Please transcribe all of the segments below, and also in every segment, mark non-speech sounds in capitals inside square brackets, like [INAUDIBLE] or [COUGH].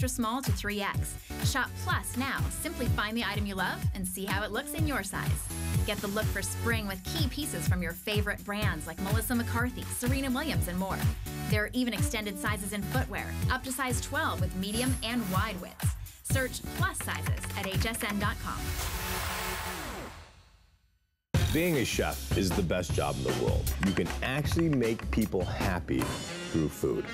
extra small to 3X. Shop Plus now. Simply find the item you love and see how it looks in your size. Get the look for spring with key pieces from your favorite brands like Melissa McCarthy, Serena Williams, and more. There are even extended sizes in footwear, up to size 12 with medium and wide widths. Search plus sizes at hsn.com. Being a chef is the best job in the world. You can actually make people happy through food.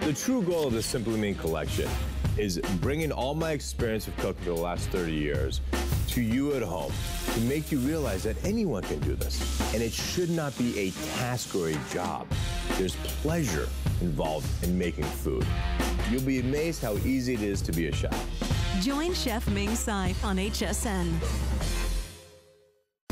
The true goal of the Simply Ming collection is bringing all my experience of cooking for the last 30 years to you at home to make you realize that anyone can do this. And it should not be a task or a job. There's pleasure involved in making food. You'll be amazed how easy it is to be a chef. Join Chef Ming Tsai on HSN.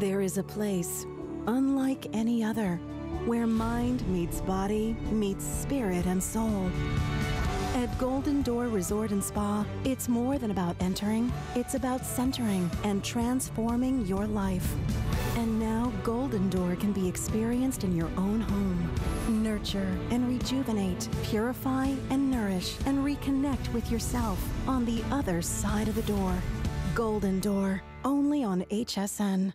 There is a place, unlike any other, where mind meets body, meets spirit and soul. At Golden Door Resort and Spa, it's more than about entering, it's about centering and transforming your life. And now, Golden Door can be experienced in your own home. Nurture and rejuvenate, purify and nourish, and reconnect with yourself on the other side of the door. Golden Door, only on HSN.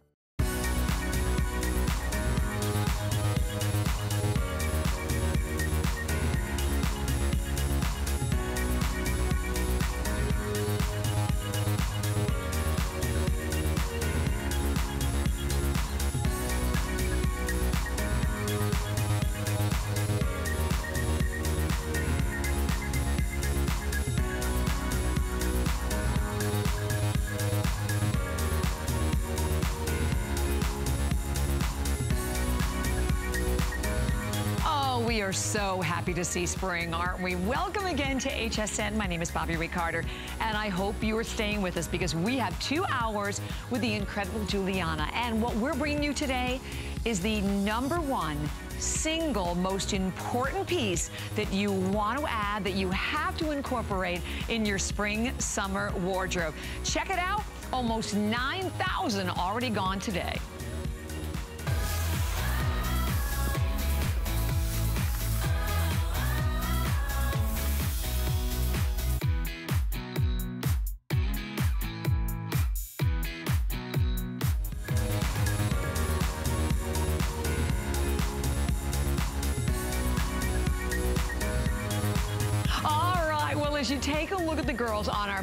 Are so happy to see spring, aren't we? Welcome again to HSN. My name is Bobbi Ray Carter, and I hope you are staying with us because we have two hours with the incredible Giuliana. And what we're bringing you today is the number one single most important piece that you want to add, that you have to incorporate in your spring summer wardrobe. Check it out. Almost 9,000 already gone today.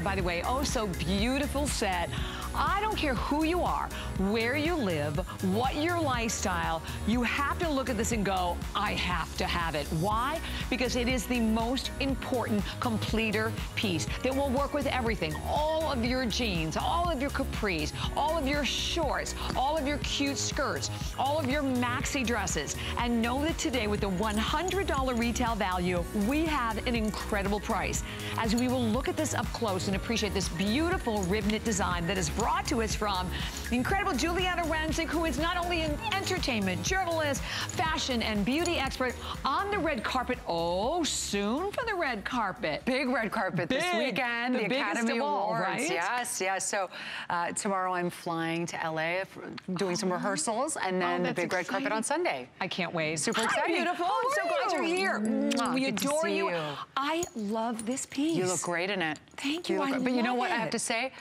By the way, oh so beautiful set, I don't care who you are, where you live, what your lifestyle, you have to look at this and go, I have to have it. Why? Because it is the most important completer piece that will work with everything. All of your jeans, all of your capris, all of your shorts, all of your cute skirts, all of your maxi dresses. And know that today with the $100 retail value, we have an incredible price. As we will look at this up close and appreciate this beautiful rib knit design that is brought to us from the incredible Giuliana Rancic, who is not only an entertainment journalist, fashion and beauty expert on the red carpet. Oh, soon for the red carpet. Big red carpet this weekend, The the, Academy all, Awards. right? Yes, yes. So uh, tomorrow I'm flying to LA, for doing some [GASPS] rehearsals, and then the that's big red carpet on. Sunday. I can't wait. Super Hi, exciting. beautiful. I'm so glad you're here. Mwah, We adore you. you. I love this piece. You look great in it. Thank You you, I great. But you know what I have to say?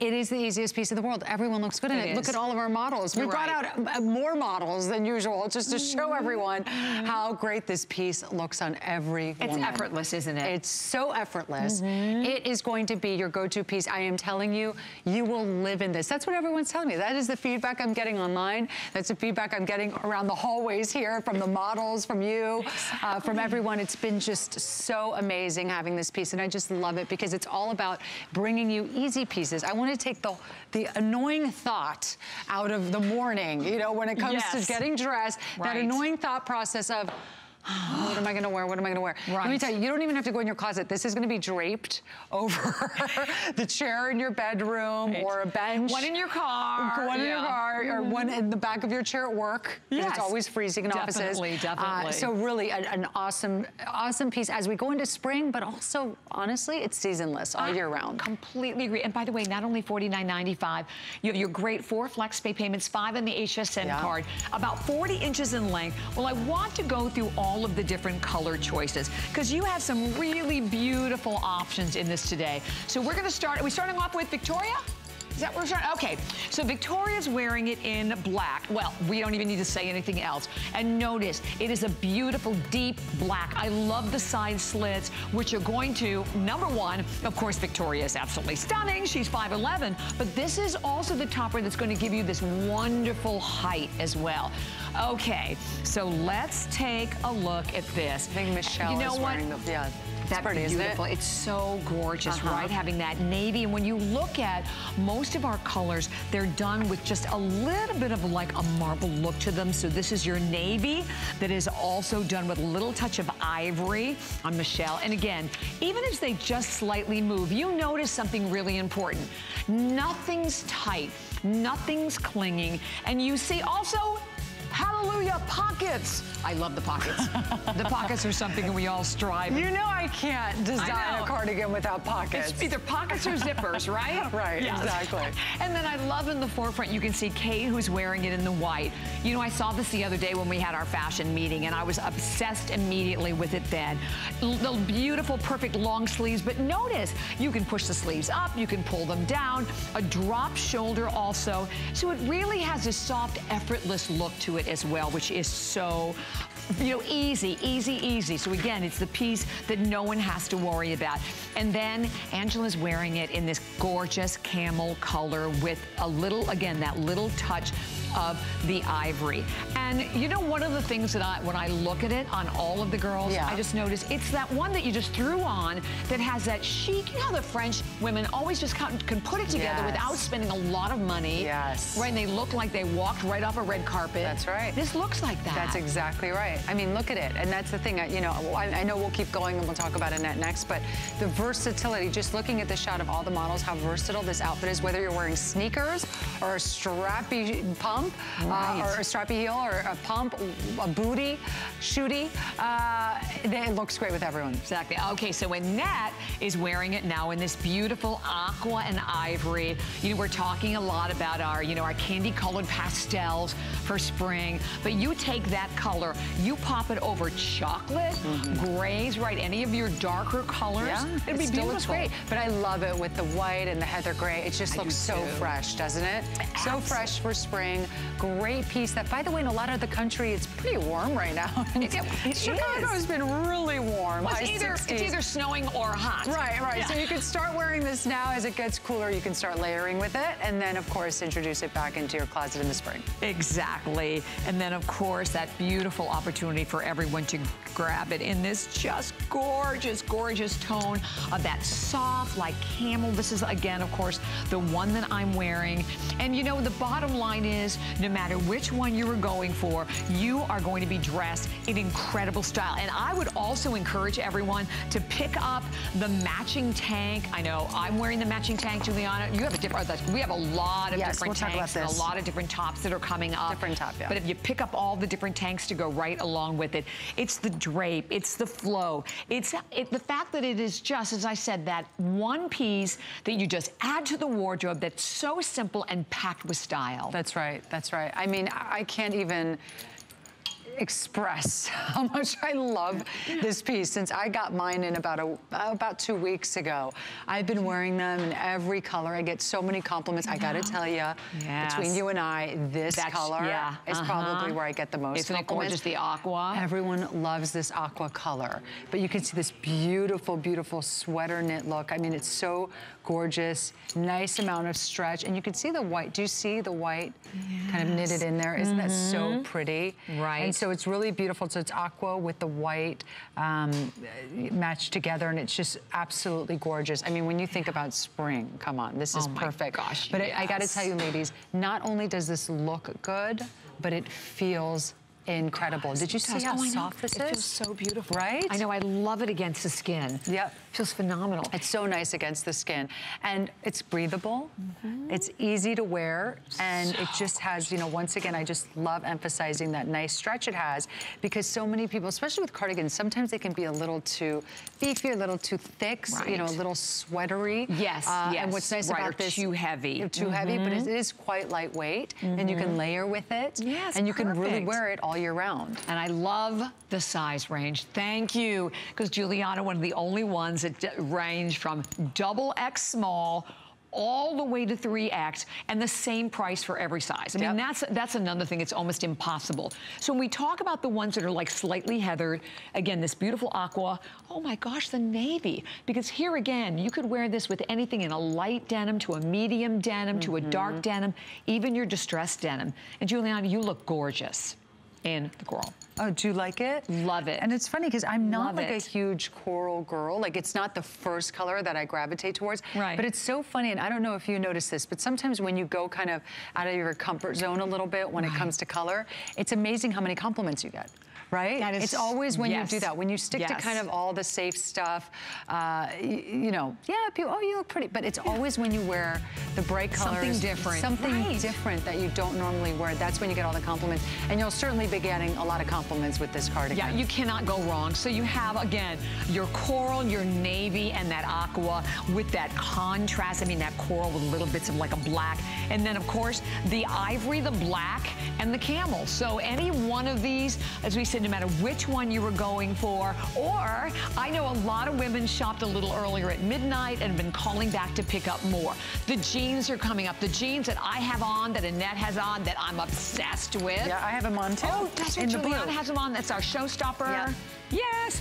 It is the easiest piece of the world. Everyone looks good in It it. Look at all of our models. We You're brought right. out uh, more models than usual just to show Mm-hmm. everyone how great this piece looks on every It's woman. effortless, isn't it? It's so effortless. Mm-hmm. It is going to be your go-to piece. I am telling you, you will live in this. That's what everyone's telling me. That is the feedback I'm getting online. That's the feedback I'm getting around the hallways here from the models, from you, uh, from everyone. It's been just so amazing having this piece, and I just love it because it's all about bringing you easy pieces. I want to take the the annoying thought out of the morning. You know, when it comes Yes. to getting dressed, that annoying thought process of. What am I gonna wear? What am I gonna wear? Right. Let me tell you, you don't even have to go in your closet. This is gonna be draped over [LAUGHS] the chair in your bedroom right. or a bench. One in your car. One yeah. in your car or one in the back of your chair at work. Yes. It's always freezing in definitely, offices. Definitely, uh, so really an, an, awesome, awesome piece as we go into spring, but also, honestly, it's seasonless all I year round. completely agree. And by the way, not only $49.95, you have your great four flex pay payments, five on the HSN yeah. card, about 40 inches in length. Well, I want to go through all of the different color choices because you have some really beautiful options in this today. So we're gonna start, are we starting off with Victoria? Is that where we're? Okay, so Victoria's wearing it in black. Well, we don't even need to say anything else. And notice, it is a beautiful deep black. I love the side slits, which are going to, number one, of course, Victoria is absolutely stunning. She's 5'11", but this is also the topper that's going to give you this wonderful height as well. Okay, so let's take a look at this. I think Michelle you know is what? wearing the, yeah. That's pretty, beautiful. It? It's so gorgeous, uh -huh. right? Having that navy. And when you look at most of our colors, they're done with just a little bit of like a marble look to them. So this is your navy that is also done with a little touch of ivory on Michelle. And again, even as they just slightly move, you notice something really important. Nothing's tight. Nothing's clinging. And you see also Hallelujah, pockets. I love the pockets. [LAUGHS] the pockets are something we all strive. You know I can't design I a cardigan without pockets. It's either pockets or zippers, [LAUGHS] right? right, yes. exactly. And then I love in the forefront, you can see Kate who's wearing it in the white. You know, I saw this the other day when we had our fashion meeting and I was obsessed immediately with it then. The beautiful, perfect long sleeves, but notice you can push the sleeves up, you can pull them down, a drop shoulder also. So it really has a soft, effortless look to it as well, which is so you know, easy, easy, easy. So again, it's the piece that no one has to worry about. And then Angela's wearing it in this gorgeous camel color with a little, again, that little touch of the ivory. And you know, one of the things that I, when I look at it on all of the girls, yeah. I just notice it's that one that you just threw on that has that chic, you know how the French women always just can, can put it together yes. without spending a lot of money. Yes. Right, and they look like they walked right off a red carpet. That's right. This looks like that. That's exactly right. I mean, look at it. And that's the thing, I, you know, I, I know we'll keep going and we'll talk about Annette next, but the versatility, just looking at the shot of all the models, how versatile this outfit is, whether you're wearing sneakers or a strappy pump, right. uh, or a strappy heel, or a pump, a booty, shooty, uh, it looks great with everyone. Exactly. Okay, so Annette is wearing it now in this beautiful aqua and ivory. You know, we're talking a lot about our, you know, our candy colored pastels for spring, but you take that color, you pop it over chocolate, mm -hmm. grays, right, any of your darker colors. Yeah, it'd be looks great. But I love it with the white and the heather gray. It just I looks so fresh, doesn't it? Absolutely. So fresh for spring. Great piece that, by the way, in a lot of the country, it's pretty warm right now. [LAUGHS] it, it Chicago is. has been really warm. Well, it's, either, it's either snowing or hot. Right, right. Yeah. So you can start wearing this now. As it gets cooler, you can start layering with it. And then, of course, introduce it back into your closet in the spring. Exactly. And then, of course, that beautiful opportunity for everyone to grab it in this just gorgeous, gorgeous tone of that soft, like camel. This is, again, of course, the one that I'm wearing. And, you know, the bottom line is, no matter which one you are going for, you are going to be dressed in incredible style. And I would also encourage everyone to pick up the matching tank. I know I'm wearing the matching tank, Giuliana. You have a different, uh, we have a lot of yes, different we'll tanks and a lot of different tops that are coming up. Different top, yeah. But if you pick up all the different tanks to go right along with it, it's the drape, it's the flow, it's it, the fact that it is just, as I said, that one piece that you just add to the wardrobe that's so simple and packed with style. That's right, that's right. I mean, I can't even express [LAUGHS] how much I love this piece since I got mine in about a about two weeks ago. I've been wearing them in every color. I get so many compliments. I gotta tell you, yes. between you and I, this That's, color yeah. is uh -huh. probably where I get the most Isn't compliments. Isn't it gorgeous, the aqua? Everyone loves this aqua color. But you can see this beautiful, beautiful sweater knit look. I mean, it's so gorgeous, nice amount of stretch. And you can see the white. Do you see the white yes. kind of knitted in there? Isn't mm -hmm. that so mm-hmm. pretty? Right. And so it's really beautiful. So it's aqua with the white um, matched together, and it's just absolutely gorgeous. I mean, when you think about spring, come on, this is oh perfect. gosh, But yes. I, I got to tell you, ladies, not only does this look good, but it feels incredible. Did you see how Oh, soft this it is? It feels so beautiful. Right? I know, I love it against the skin. Yep. Feels phenomenal. It's so nice against the skin. And it's breathable. Mm-hmm. It's easy to wear. And it just has, you know, once again, I just love emphasizing that nice stretch it has because so many people, especially with cardigans, sometimes they can be a little too beefy, a little too thick, you know, a Right. little sweatery. Yes, Uh, yes. And what's nice Right, about this. too heavy. Too heavy, but it is quite lightweight. And you can layer with it. Mm-hmm. Yes, And you can really wear it all year round. And I love the size range. Thank you. Because Giuliana, one of the only ones that range from double X small all the way to 3X and the same price for every size. I mean, Yep. that's that's another thing. It's almost impossible. So when we talk about the ones that are like slightly heathered, again, this beautiful aqua, oh my gosh, the navy. Because here again, you could wear this with anything in a light denim to a medium denim to a Mm-hmm. dark denim, even your distressed denim. And Giuliana, you look gorgeous in the coral. Oh, do you like it? Love it. And it's funny because I'm not Love like it. a huge coral girl. Like it's not the first color that I gravitate towards. Right. But it's so funny, and I don't know if you notice this, but sometimes when you go kind of out of your comfort zone a little bit when it comes to color, it's amazing how many compliments you get. Right? That is- it's always when yes. you do that, when you stick to kind of all the safe stuff, uh, y- you know, yeah, people, oh, you look pretty, but it's always when you wear the bright colors. Something different. Something Right. different that you don't normally wear. That's when you get all the compliments. And you'll certainly be getting a lot of compliments with this cardigan. Yeah, you cannot go wrong. So you have, again, your coral, your navy, and that aqua with that contrast. I mean, that coral with little bits of like a black. And then, of course, the ivory, the black, and the camel. So any one of these, as we said, no matter which one you were going for, or I know a lot of women shopped a little earlier at midnight and have been calling back to pick up more. The jeans are coming up. The jeans that I have on, that Annette has on, that I'm obsessed with. Yeah, I have them on too. Oh, that's what in the blue. Giuliana has them on. That's our showstopper. Yeah. Yes.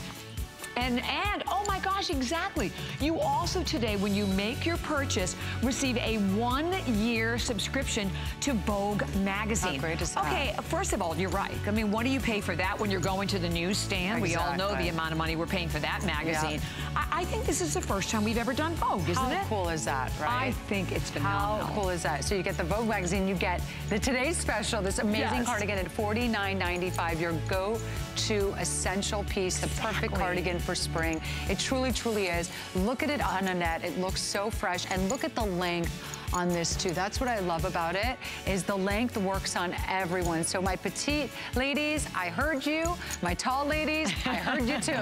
And, and, oh my gosh, exactly. You also today, when you make your purchase, receive a one-year subscription to Vogue magazine. Okay, first of all, you're right. I mean, what do you pay for that when you're going to the newsstand? We all know the amount of money we're paying for that magazine. I, I think this is the first time we've ever done Vogue, isn't How it? cool is that, right? I think it's phenomenal. How cool is that? So you get the Vogue magazine, you get the today's special, this amazing Yes. cardigan at $49.95, your go-to essential piece, the perfect cardigan for spring. It truly, truly is. Look at it on Annette. It looks so fresh. And look at the length on this too. That's what I love about it, is the length works on everyone. So my petite ladies, I heard you. My tall ladies, I heard you too.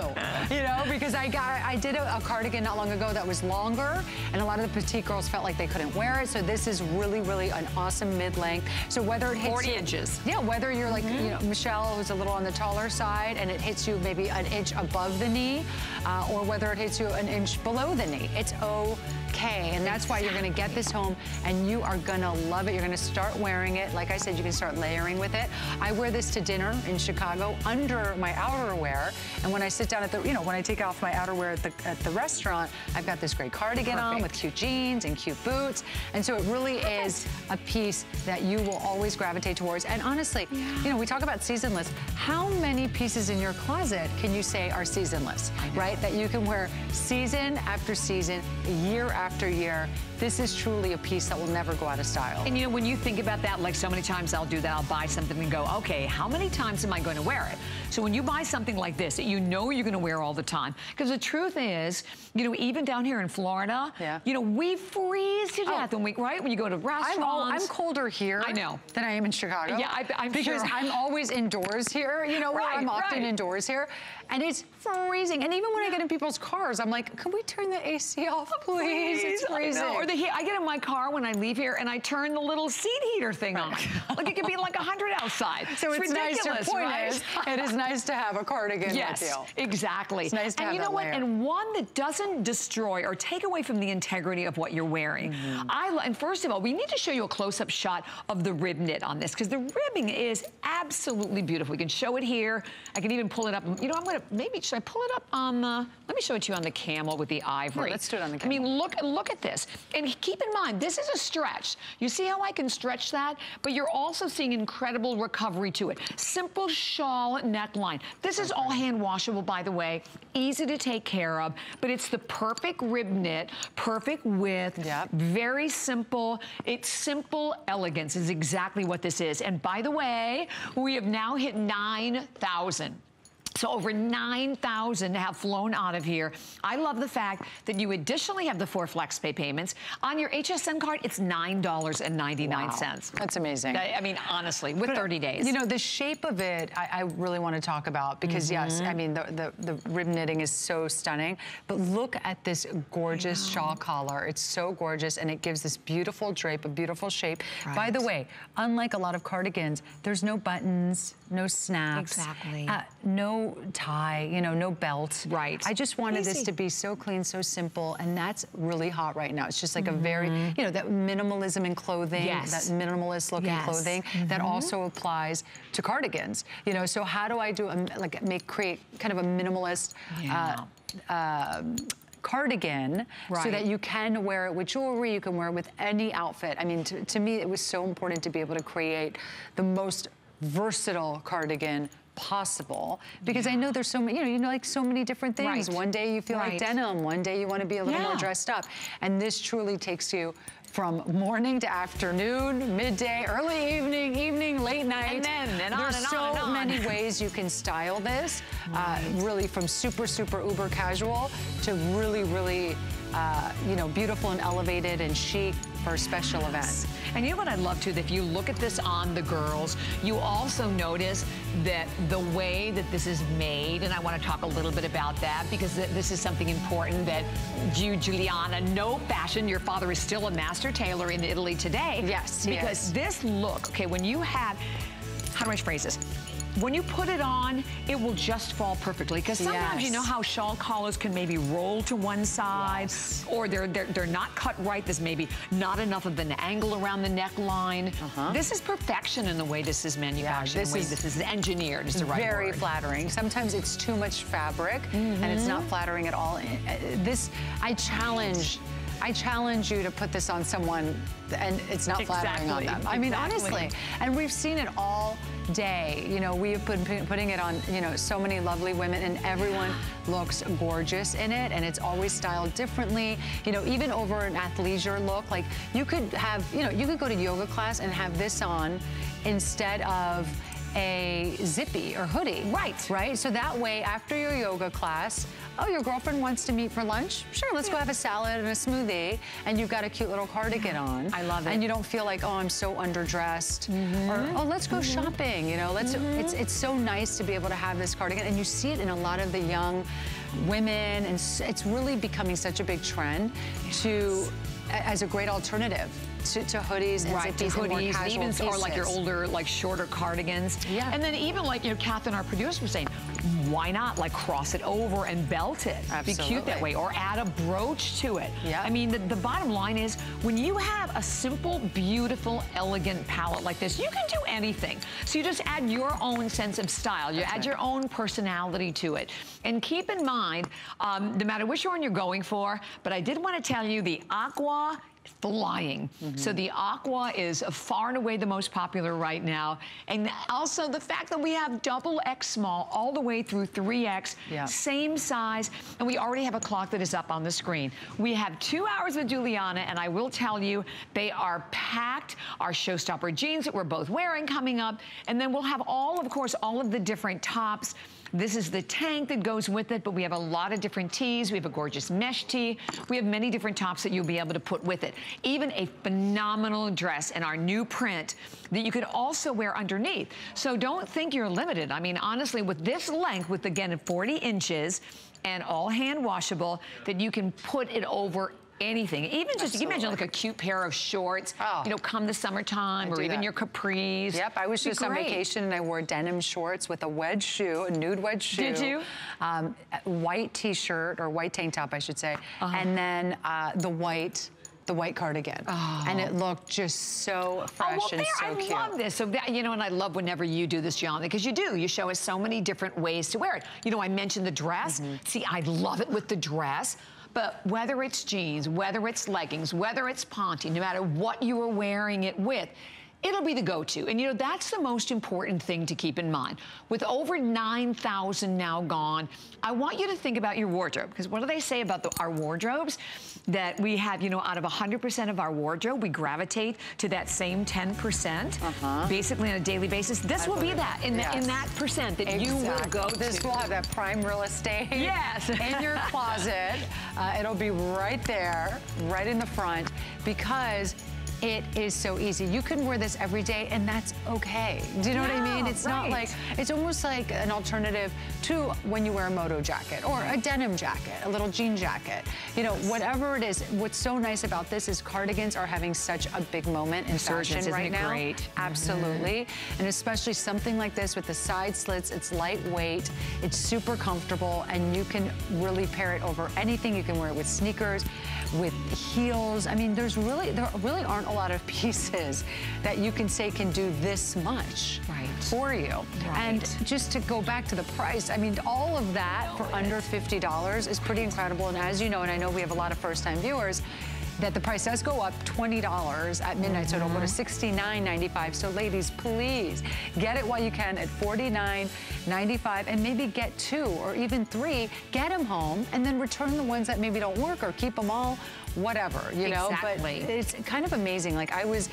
[LAUGHS] You know, because I got, I did a, a cardigan not long ago that was longer, and a lot of the petite girls felt like they couldn't wear it. So this is really, really an awesome mid-length. So whether it hits 40 you- inches. yeah, whether you're like, you know, Michelle, who's a little on the taller side, and it hits you maybe an inch above the knee, uh, or whether it hits you an inch below the knee, it's okay. And that's why you're gonna get this home, and you are gonna love it. You're gonna start wearing it. Like I said, you can start layering with it. I wear this to dinner in Chicago under my outerwear, and when I sit down at the, you know, when I take off my outerwear at the, at the restaurant, I've got this great cardigan on with cute jeans and cute boots. And so it really is a piece that you will always gravitate towards. And honestly, you know, we talk about seasonless. How many pieces in your closet can you say are seasonless, right? That you can wear season after season, year after year. This is truly a piece that will never go out of style. And you know, when you think about that, like so many times I'll do that, I'll buy something and go, okay, how many times am I going to wear it? So when you buy something like this that you know you're going to wear all the time, because the truth is, you know, even down here in Florida, Yeah. you know, we freeze to death when we, oh. right? When you go to restaurants. I'm, all, I'm colder here I know. than I am in Chicago. Yeah, I- I'm because sure. I'm always indoors here. You know, Right, I'm often right. indoors here, and it's freezing. And even when I get in people's cars, I'm like, can we turn the AC off, please? It's I know. freezing. Or the heat. I get in my car when I leave here and I turn the little seat heater thing on. [LAUGHS] like it could be like 100 outside. so it's, nice. Your ridiculous, point right? [LAUGHS] it is nice to have a cardigan Yes, with you. exactly. It's nice to and have you know what? layer. And one that doesn't destroy or take away from the integrity of what you're wearing. Mm-hmm. I lo- and first of all, we need to show you a close-up shot of the rib knit on this because the ribbing is absolutely beautiful. We can show it here. I can even pull it up. You know, I'm gonna maybe should I pull it up on the? Let me show it to you on the camel with the ivory. let's do it on the camel. I mean, look look at this. And keep in mind, this is a stretch. You see how I can stretch that? But you're also seeing incredible recovery to it. Simple shawl neckline. This is all hand washable, by the way. Easy to take care of, but it's the perfect rib knit, perfect width, Yep. very simple. It's simple elegance is exactly what this is. And by the way, we have now hit 9,000. So over 9,000 have flown out of here. I love the fact that you additionally have the four flex pay payments. On your HSN card, it's $9.99. That's amazing. I, I mean, honestly, with 30 days. You know, the shape of it, I, I really want to talk about because yes, Mm-hmm. I mean, the, the, the rib knitting is so stunning, but look at this gorgeous shawl collar. It's so gorgeous and it gives this beautiful drape, a beautiful shape. By the way, unlike a lot of cardigans, there's no buttons, no snaps. Exactly. uh, no tie, you know, no belt. Right. I just wanted this to be so clean, so simple, and that's really hot right now. It's just like a very, you know, that minimalism in clothing, Mm-hmm. Yes. that minimalist looking Yes. clothing that also applies to cardigans. You know, so how do I do a, like make create kind of a minimalist Yeah. uh, um, cardigan so that you can wear it with jewelry, you can wear it with any outfit. I mean, to, to me, it was so important to be able to create the most versatile cardigan possible because I know there's so many, you know, you know, like so many different things. Right. One day you feel like denim, one day you want to be a little more dressed up. And this truly takes you from morning to afternoon, midday, early evening, evening, late night. And then, and on There's and on so and on. many ways you can style this, uh, really from super, super uber casual to really, really, uh, you know, beautiful and elevated and chic for special events. And you know what I love too, that if you look at this on the girls, you also notice that the way that this is made, and I want to talk a little bit about that because th- this is something important that you, Giuliana, no fashion. Your father is still a master tailor in Italy today. Yes, Because is. this look, okay, when you have, how do I phrase this? When you put it on, it will just fall perfectly. Because sometimes you know how shawl collars can maybe roll to one side, or they're, they're they're not cut right. There's maybe not enough of an angle around the neckline. This is perfection in the way this is manufactured. this the way is this is engineered. Is the right way. Very word. flattering. Sometimes it's too much fabric and it's not Mm-hmm. flattering at all. Uh, This, I challenge, I challenge you to put this on someone and it's not flattering on them. I mean, exactly. honestly. And we've seen it all day. You know, we have been putting it on, you know, so many lovely women and everyone [GASPS] looks gorgeous in it and it's always styled differently. You know, even over an athleisure look, like you could have, you know, you could go to yoga class and have this on instead of a zippy or hoodie. Right. Right? So that way, after your yoga class, oh, your girlfriend wants to meet for lunch? Sure, let's go have a salad and a smoothie, and you've got a cute little cardigan [GASPS] on. I love it. And you don't feel like, oh, I'm so underdressed. Mm-hmm. Or, oh, let's go mm-hmm. shopping, you know? Let's, mm-hmm. it's, it's so nice to be able to have this cardigan, and you see it in a lot of the young women, and it's really becoming such a big trend to, as a great alternative to, to hoodies and Right, zippies and more hoodies, casual even or like your older, like shorter cardigans. Yeah. And then even like, you know, Catherine, our producer, was saying, why not like cross it over and belt it? Absolutely. Be cute that way. Or add a brooch to it. Yeah. I mean, the, the bottom line is when you have a simple, beautiful, elegant palette like this, you can do anything. So you just add your own sense of style. You add your own personality to it. And keep in mind, um, no matter which one you're going for, but I did want to tell you the aqua flying. So mm-hmm. the aqua is far and away the most popular right now. And also the fact that we have double X small all the way through 3X, Yeah. same size, and we already have a clock that is up on the screen. We have two hours with Giuliana, and I will tell you, they are packed. Our showstopper jeans that we're both wearing coming up, and then we'll have all, of course, all of the different tops. This is the tank that goes with it, but we have a lot of different tees. We have a gorgeous mesh tee. We have many different tops that you'll be able to put with it. Even a phenomenal dress in our new print that you could also wear underneath. So don't think you're limited. I mean, honestly, with this length, with again 40 inches and all hand washable, that you can put it over anything. Even just, you imagine like a cute pair of shorts, Oh. you know, come the summertime I or even that. your capris. Yep, I was just on vacation and I wore denim shorts with a wedge shoe, a nude wedge shoe. Did you? Um, white t-shirt or white tank top, I should say, Uh-huh. and then uh, the white. The white cardigan, and it looked just so fresh Oh, well, and there, so I cute. love this. So, that, you know, and I love whenever you do this, John, because you do. You show us so many different ways to wear it. You know, I mentioned the dress. Mm-hmm. See, I love it with the dress. But whether it's jeans, whether it's leggings, whether it's ponte, no matter what you are wearing it with, it'll be the go-to. And you know, that's the most important thing to keep in mind. With over 9,000 now gone, I want you to think about your wardrobe. Because what do they say about the, our wardrobes? That we have, you know, out of 100% of our wardrobe, we gravitate to that same 10%, uh -huh. basically on a daily basis. This I will be that, in, yes. the, in that percent that exactly. you will go This to. will have that prime real estate. [LAUGHS] Yes. in your closet. [LAUGHS] Uh, it'll be right there, right in the front, because it is so easy. You can wear this every day and that's okay. Do you know yeah, what I mean? It's right. not like, it's almost like an alternative to when you wear a moto jacket or a denim jacket, a little jean jacket. You know, whatever it is, what's so nice about this is cardigans are having such a big moment in fashion right now. great? Absolutely. Mm -hmm. And especially something like this with the side slits, it's lightweight, it's super comfortable, and you can really pair it over anything. You can wear it with sneakers, with heels. I mean, there's really, there really aren't a lot of [LAUGHS] pieces that you can say can do this much right. for you. Right. And just to go back to the price, I mean, all of that for under $50 is pretty incredible. And as you know, and I know we have a lot of first-time viewers, that the price does go up $20 at midnight, so it'll go to $69.95. Mm-hmm. So ladies, please get it while you can at $49.95 and maybe get two or even three, get them home and then return the ones that maybe don't work or keep them all whatever, you know? Exactly. But it's kind of amazing. Like I was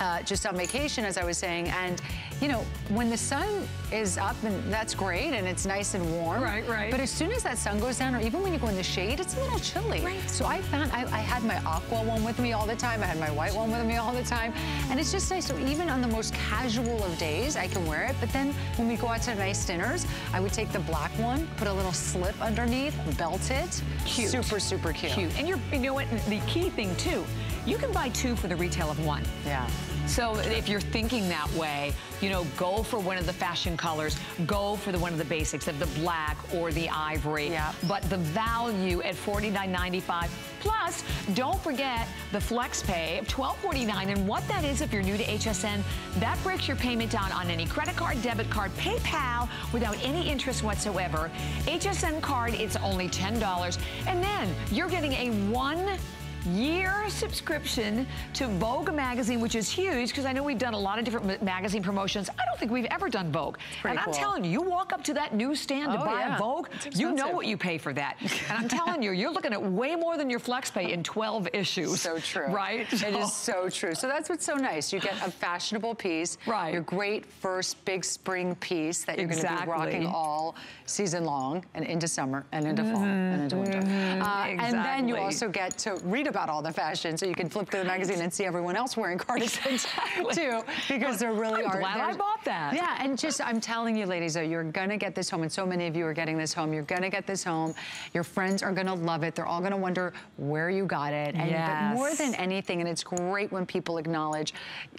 uh, just on vacation, as I was saying. And, you know, when the sun is up, and that's great, and it's nice and warm. Right, right. But as soon as that sun goes down, or even when you go in the shade, it's a little chilly. Right. So I found, I, I had my aqua one with me all the time. I had my white one with me all the time. And it's just nice. So even on the most casual of days, I can wear it. But then when we go out to nice dinners, I would take the black one, put a little slip underneath, belt it. Cute. Super, super cute. Cute. And you're, you know what, the key thing too, you can buy two for the retail of one. Yeah. So if you're thinking that way, you know, go for one of the fashion colors, go for the one of the basics of the black or the ivory. Yeah. But the value at $49.95. Plus, don't forget the flex pay of $12.49. And what that is, if you're new to HSN, that breaks your payment down on any credit card, debit card, PayPal without any interest whatsoever. HSN card, it's only $10. And then you're getting a one year subscription to Vogue magazine, which is huge because I know we've done a lot of different magazine promotions. I don't think we've ever done Vogue. And I'm telling you, you walk up to that newsstand oh, to buy yeah. a Vogue, you know what you pay for that. and I'm telling you, you're looking at way more than your flex pay in 12 issues. So true. Right? It is so true. So that's what's so nice. You get a fashionable piece. Right. Your great first big spring piece that you're exactly. going to be rocking all season long and into summer and into mm -hmm. fall and into winter. Mm -hmm. uh, exactly. And then you also get to read about all the fashion, so you can flip through the magazine and see everyone else wearing cardigans [LAUGHS] too, because there really I'm are. glad I bought that. Yeah, and just I'm telling you, ladies, though, you're gonna get this home, and so many of you are getting this home. You're gonna get this home. Your friends are gonna love it. They're all gonna wonder where you got it. And yes. but more than anything, and it's great when people acknowledge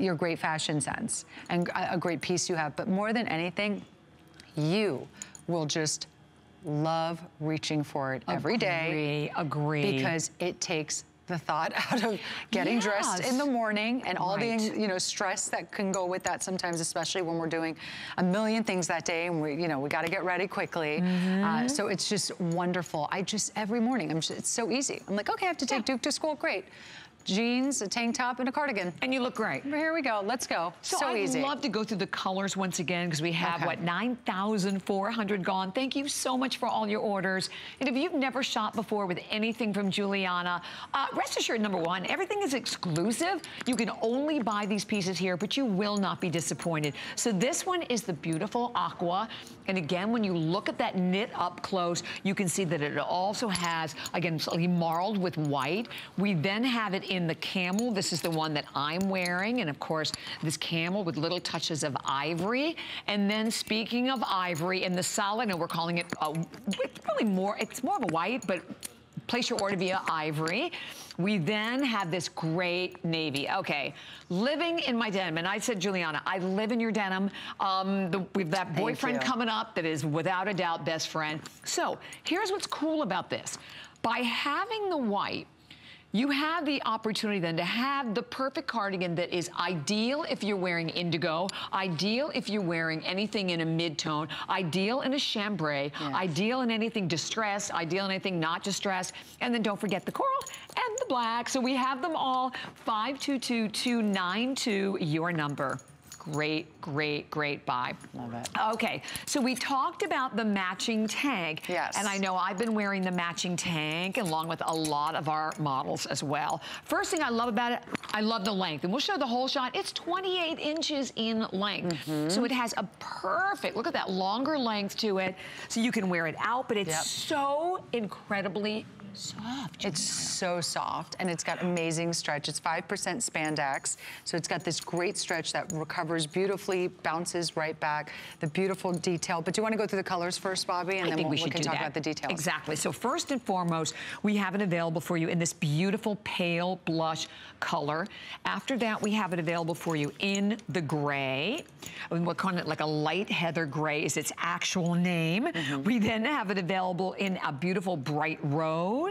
your great fashion sense and a great piece you have. But more than anything, you will just love reaching for it every day. agree. Agree. Because it takes the thought [LAUGHS] out of getting yes. dressed in the morning and all right. the you know stress that can go with that sometimes, especially when we're doing a million things that day and we you know we got to get ready quickly. Mm -hmm. uh, so it's just wonderful. I just every morning I'm just, it's so easy. I'm like okay, I have to take yeah. Duke to school. Great jeans, a tank top, and a cardigan. And you look great. Here we go. Let's go. So, so I'd easy. love to go through the colors once again because we have, okay. what, 9,400 gone. Thank you so much for all your orders. And if you've never shopped before with anything from Giuliana, uh, rest assured, number one, everything is exclusive. You can only buy these pieces here, but you will not be disappointed. So this one is the beautiful aqua. And again, when you look at that knit up close, you can see that it also has, again, slightly marled with white. We then have it in the camel. This is the one that I'm wearing. And of course, this camel with little touches of ivory. And then speaking of ivory, in the solid, and we're calling it, uh, it's really more, it's more of a white, but place your order via ivory. We then have this great navy. Okay, living in my denim. And I said, Giuliana, I live in your denim. Um, the, we've that boyfriend coming up that is without a doubt best friend. So here's what's cool about this. By having the white, you have the opportunity then to have the perfect cardigan that is ideal if you're wearing indigo, ideal if you're wearing anything in a mid-tone, ideal in a chambray, yes. ideal in anything distressed, ideal in anything not distressed, and then don't forget the coral and the black. So we have them all, 522292, your number. Great, great, great buy. Love it. Okay, so we talked about the matching tank. Yes. And I know I've been wearing the matching tank along with a lot of our models as well. First thing I love about it, I love the length. And we'll show the whole shot. It's 28 inches in length. Mm -hmm. So it has a perfect, look at that longer length to it. So you can wear it out, but it's yep. so incredibly soft. It's so soft and it's got amazing stretch. It's 5% spandex. So it's got this great stretch that recovers beautifully, bounces right back. The beautiful detail. But do you want to go through the colors first, Bobbi? And I then we'll, we, we can talk that. about the details. Exactly. So first and foremost, we have it available for you in this beautiful pale blush color. After that, we have it available for you in the gray. And we're calling it like a light heather gray is its actual name. Mm -hmm. We then have it available in a beautiful bright rose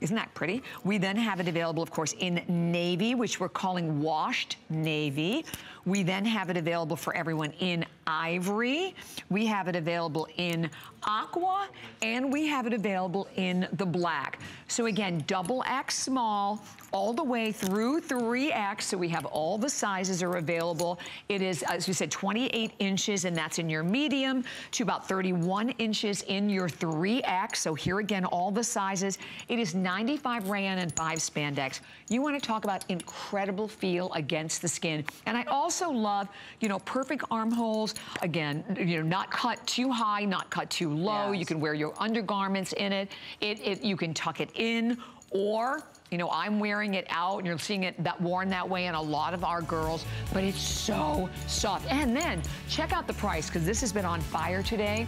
Isn't that pretty? We then have it available, of course, in navy, which we're calling washed navy. We then have it available for everyone in ivory. We have it available in aqua, and we have it available in the black. So again, double X small, all the way through 3X, so we have all the sizes are available. It is, as we said, 28 inches, and that's in your medium, to about 31 inches in your 3X. So here again, all the sizes. It is 95 rayon and 5 spandex. You want to talk about incredible feel against the skin. And I also love, you know, perfect armholes. Again, you know, not cut too high, not cut too low. Yes. You can wear your undergarments in it. It, it. You can tuck it in or you know, I'm wearing it out and you're seeing it that worn that way in a lot of our girls, but it's so soft. And then check out the price because this has been on fire today.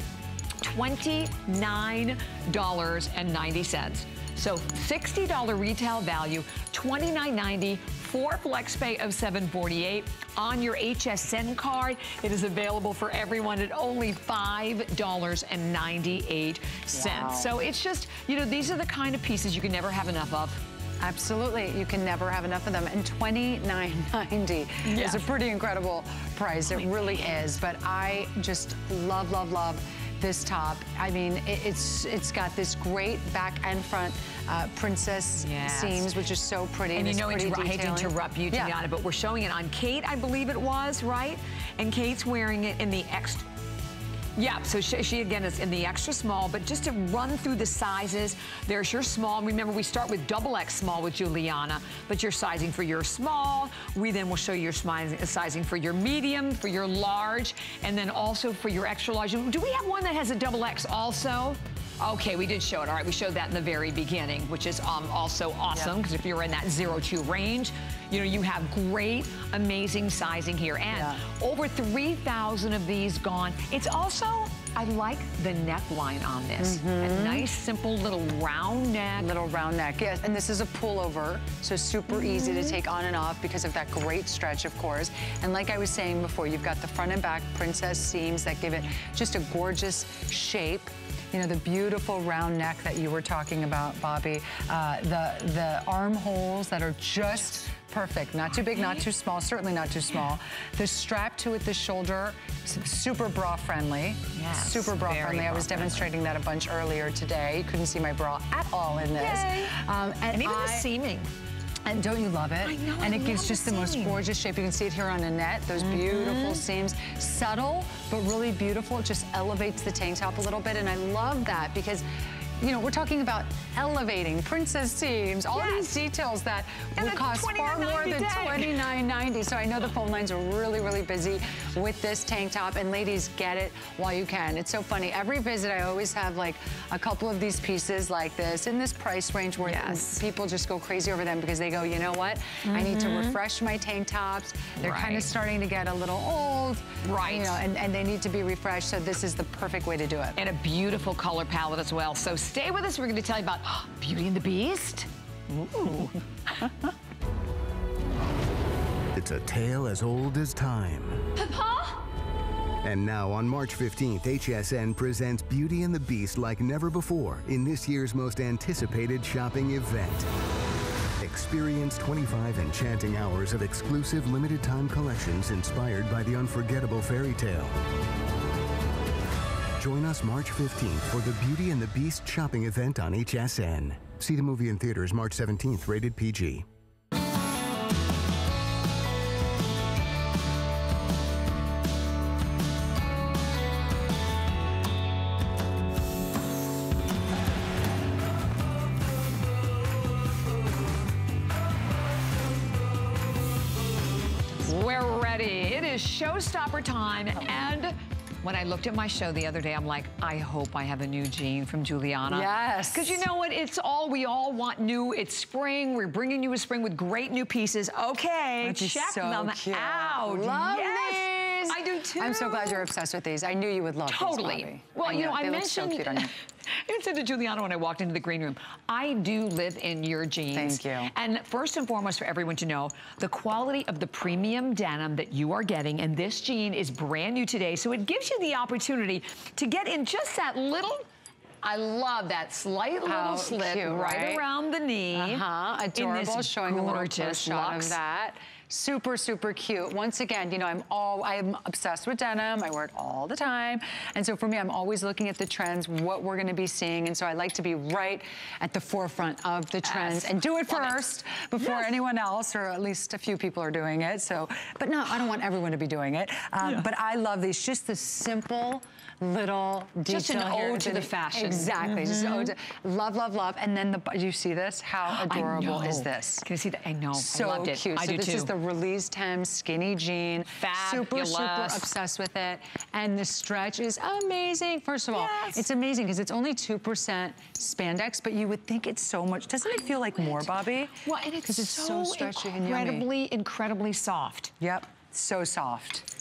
$29.90. So $60 retail value, $29.90 for FlexPay of 748 on your HSN card. It is available for everyone at only $5.98. Wow. So it's just, you know, these are the kind of pieces you can never have enough of. Absolutely. You can never have enough of them. And $29.90 yes. is a pretty incredible price. It really is. But I just love, love, love this top. I mean, it, it's it's got this great back and front uh, princess yes. seams, which is so pretty. And, and you know, I hate to interrupt you, Gianna, yeah. but we're showing it on Kate, I believe it was, right? And Kate's wearing it in the extra yeah, so she, she, again is in the extra small, but just to run through the sizes, there's your small. Remember, we start with double X small with Giuliana, but you're sizing for your small. We then will show you your sizing for your medium, for your large, and then also for your extra large. Do we have one that has a double X also? Okay, we did show it. All right, we showed that in the very beginning, which is um, also awesome because yep. if you're in that zero two range, you know, you have great, amazing sizing here. And yeah. over 3,000 of these gone. It's also I like the neckline on this. Mm -hmm. A mm-hmm. nice, simple little round neck. Little round neck, yes. And this is a pullover, so super mm -hmm. easy to take on and off because of that great stretch, of course. And like I was saying before, you've got the front and back princess seams that give it just a gorgeous shape you know, the beautiful round neck that you were talking about, Bobbi. uh, the, the armholes that are just perfect. Not too big, not too small, certainly not too small. The strap to it, the shoulder, super bra friendly. Yes, super bra friendly. I was demonstrating that a bunch earlier today. You couldn't see my bra at all in this. Um, and, and, even I, the seaming. And don't you love it? I know, And I it gives just the, the most gorgeous shape. You can see it here on Annette, those mm -hmm. beautiful seams. Subtle, but really beautiful. It just elevates the tank top a little bit. And I love that because you know, we're talking about elevating princess seams, all yes. these details that and would cost far more than $29.90. So I know the phone lines are really, really busy with this tank top. And ladies, get it while you can. It's so funny. Every visit, I always have like a couple of these pieces like this in this price range where yes. people just go crazy over them because they go, you know what? Mm -hmm. I need to mm-hmm. refresh my tank tops. They're right. kind of starting to get a little old. Right. You know, and, and they need to be refreshed. So this is the perfect way to do it. And a beautiful color palette as well. So Stay with us. We're going to tell you about [GASPS] Beauty and the Beast. Ooh. it's a tale as old as time. Papa? And now on March 15th, HSN presents Beauty and the Beast like never before in this year's most anticipated shopping event. Experience 25 enchanting hours of exclusive limited time collections inspired by the unforgettable fairy tale. Join us March 15th for the Beauty and the Beast shopping event on HSN. See the movie in theaters March 17th, rated PG. We're ready. It is showstopper time. And when I looked at my show the other day, I'm like, I hope I have a new jean from Giuliana. Yes. Because you know what? It's all, we all want new. It's spring. We're bringing you a spring with great new pieces. Okay, check so them cute? out. Love yes. I do too. I'm so glad you're obsessed with these. I knew you would love Totally. these, Bobbi. Well, you know, I they mentioned, so cute on you. [LAUGHS] I said to Giuliana when I walked into the green room, I do live in your jeans. Thank you. And first and foremost for everyone to know, the quality of the premium denim that you are getting, and this jean is brand new today, so it gives you the opportunity to get in just that little I love that slight How little slit cute, right, right? around the knee. Uh-huh, adorable, this showing a little gorgeous shot of that. Super, super cute. Once again, you know, I'm all, I'm obsessed with denim. I wear it all the time. And so for me, I'm always looking at the trends, what we're gonna be seeing. And so I like to be right at the forefront of the trends Yes. and do it Love it. first before Yes. anyone else, or at least a few people are doing it. So, but no, I don't want everyone to be doing it. Um, But I love these, just the simple little detail Just an ode to the fashion. Exactly, just an mm-hmm. ode to, love, love, love. And then the, do you see this? How [GASPS] adorable is this? Can you see that? I know. So I loved it. cute. I so do this too. is the released hem skinny jean. Super, super obsessed with it. And the stretch is amazing. First of all, Yes. it's amazing because it's only 2% spandex, but you would think it's so much. Doesn't it feel like more, Bobbi? Well, and it's, it's so, stretchy and yummy. incredibly, incredibly soft. Yep, so soft.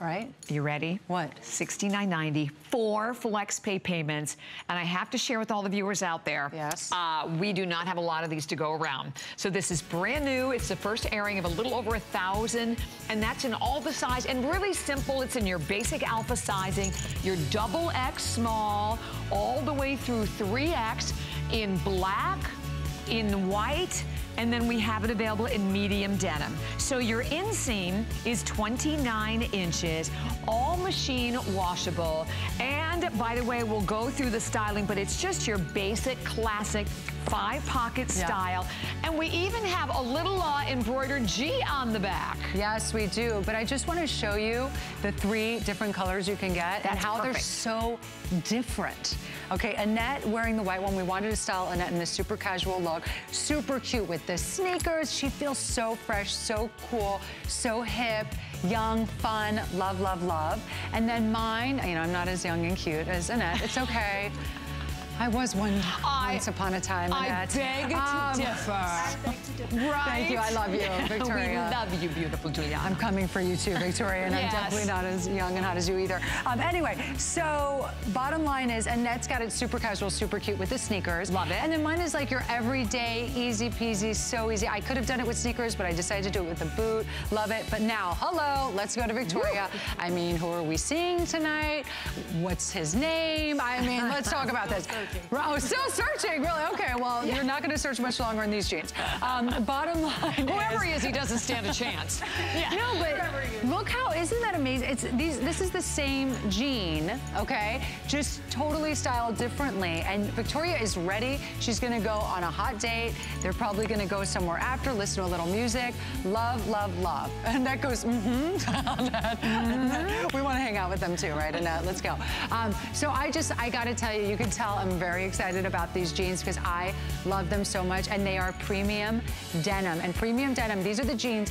Right? You ready? What? $69.90, four flex pay payments. And I have to share with all the viewers out there. Yes. Uh, we do not have a lot of these to go around. So this is brand new. It's the first airing of a little over a thousand. And that's in all the size and really simple. It's in your basic alpha sizing, your double X small, all the way through 3X in black, in white, and then we have it available in medium denim. So your inseam is 29 inches, all machine washable. And by the way, we'll go through the styling, but it's just your basic classic five pocket Yeah. style. And we even have a little uh, embroidered G on the back. Yes, we do. But I just want to show you the three different colors you can get and That's how they're so different. Okay, Annette wearing the white one. We wanted to style Annette in this super casual look. Super cute with the sneakers. She feels so fresh, so cool, so hip, young, fun, love, love, love. And then mine, you know, I'm not as young and cute as Annette. It's okay. [LAUGHS] I was one I- once upon a time, I Annette. beg to Um, differ. Right? Thank you. I love you, [LAUGHS] Victoria. we love you, beautiful Julia. I'm coming for you too, Victoria, and Yes. I'm definitely not as young and hot as you either. Um, anyway, so bottom line is, Annette's got it super casual, super cute with the sneakers. Love it. And then mine is like your everyday, easy peasy, so easy. I could have done it with sneakers, but I decided to do it with a boot. Love it. But now, hello, let's go to Victoria. I mean, who are we seeing tonight? What's his name? I mean, [LAUGHS] let's talk about this. Oh, still searching, really? Okay, well, you're not going to search much longer in these jeans. Um, bottom line [LAUGHS] Whoever is, he is, he doesn't stand a chance. [LAUGHS] yeah. no, but look how isn't that amazing? It's these. This is the same jean, okay? Just totally styled differently. And Victoria is ready. She's gonna go on a hot date. They're probably gonna go somewhere after, listen to a little music. Love, love, love. [LAUGHS] And that goes. Mm-hmm. we want to hang out with them too, right? Annette, let's go. Um, so I just, I got to tell you, you can tell I'm very excited about these jeans because I love them so much, and they are premium denim. And premium denim, these are the jeans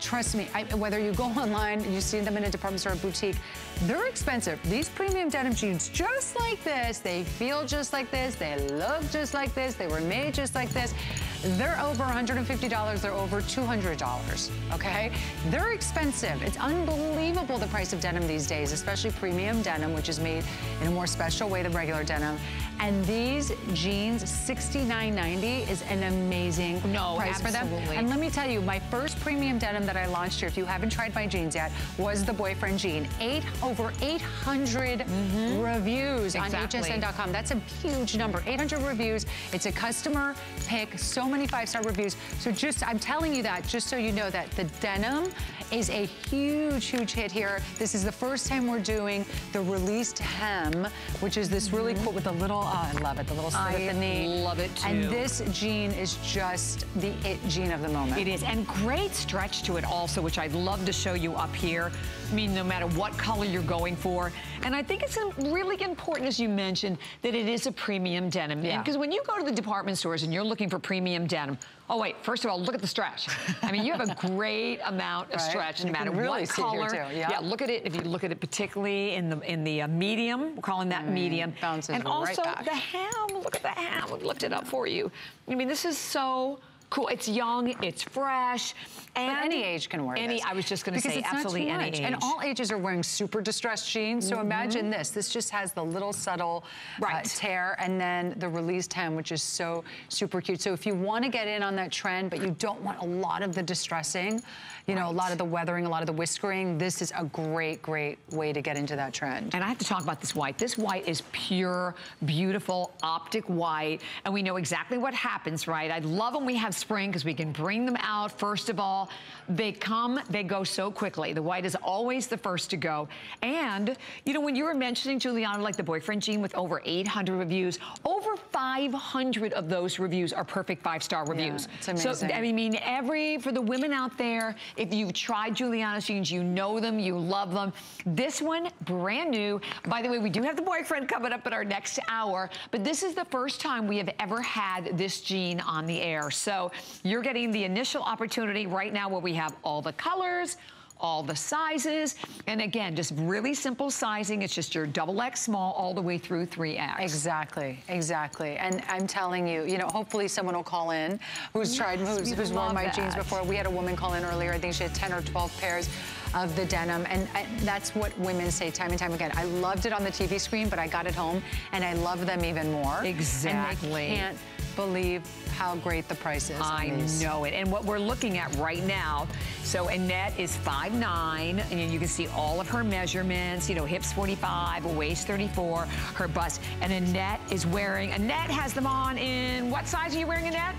trust me, I, whether you go [LAUGHS] online you see them in a department store or boutique, they're expensive. These premium denim jeans, just like this, they feel just like this, they look just like this, they were made just like this. They're over $150, they're over $200, okay? They're expensive. It's unbelievable the price of denim these days, especially premium denim, which is made in a more special way than regular denim. And these jeans, $69.90 is an amazing No, price for them. And let me tell you, my first premium denim that I launched here, if you haven't tried my jeans yet, was the boyfriend jean. Eight over 800 mm-hmm. reviews Exactly. on hsn.com. That's a huge number. 800 reviews. It's a customer pick. So many five-star reviews. So just, I'm telling you that just so you know that the denim is a huge, huge hit here. This is the first time we're doing the released hem, which is this really cool with the little, oh, I love it, the little slit I at the knee. I love it too. And this jean is just the it jean of the moment. It is, and great stretch to it also, which I'd love to show you up here. I mean, no matter what color you're going for. And I think it's really important, as you mentioned, that it is a premium denim. Yeah. Because when you go to the department stores and you're looking for premium denim, oh wait, first of all, look at the stretch. I mean, you have a [LAUGHS] great amount of Right. stretch, no matter really what color. yeah. yeah, look at it. If you look at it particularly in the in the uh, medium, we're calling that medium. Mm, bounces and right also back. the hem. Look at the hem. We'll lift it up for you. I mean, this is so cool. It's young. It's fresh. And But any age can wear any, this. I was just going to say, absolutely any age. And all ages are wearing super distressed jeans. So imagine this. This just has the little subtle uh, tear and then the released hem, which is so super cute. So if you want to get in on that trend, but you don't want a lot of the distressing, you know, a lot of the weathering, a lot of the whiskering, this is a great, great way to get into that trend. And I have to talk about this white. This white is pure, beautiful, optic white. And we know exactly what happens, right? I love when we have spring because we can bring them out, first of all. They come, they go so quickly. The white is always the first to go. And, you know, when you were mentioning, Giuliana, like the boyfriend jean with over 800 reviews, over 500 of those reviews are perfect five-star reviews. Yeah, it's amazing. So, I mean, every, for the women out there, if you've tried Giuliana's jeans, you know them, you love them. This one, brand new. By the way, we do have the boyfriend coming up in our next hour, but this is the first time we have ever had this jean on the air. So you're getting the initial opportunity right now where we have all the colors, all the sizes, and again, just really simple sizing. It's just your double X small all the way through 3X. Exactly, exactly. And I'm telling you, you know, hopefully someone will call in who's tried, who's, who's worn my jeans before. We had a woman call in earlier. I think she had 10 or 12 pairs of the denim. And I, that's what women say time and time again. I loved it on the TV screen, but I got it home and I love them even more. Exactly. And I can't believe how great the price is I know it. And what we're looking at right now, so Annette is 5'9", and you can see all of her measurements, you know, hips 45, waist 34, her bust. And Annette is wearing, Annette has them on in, what size are you wearing, Annette?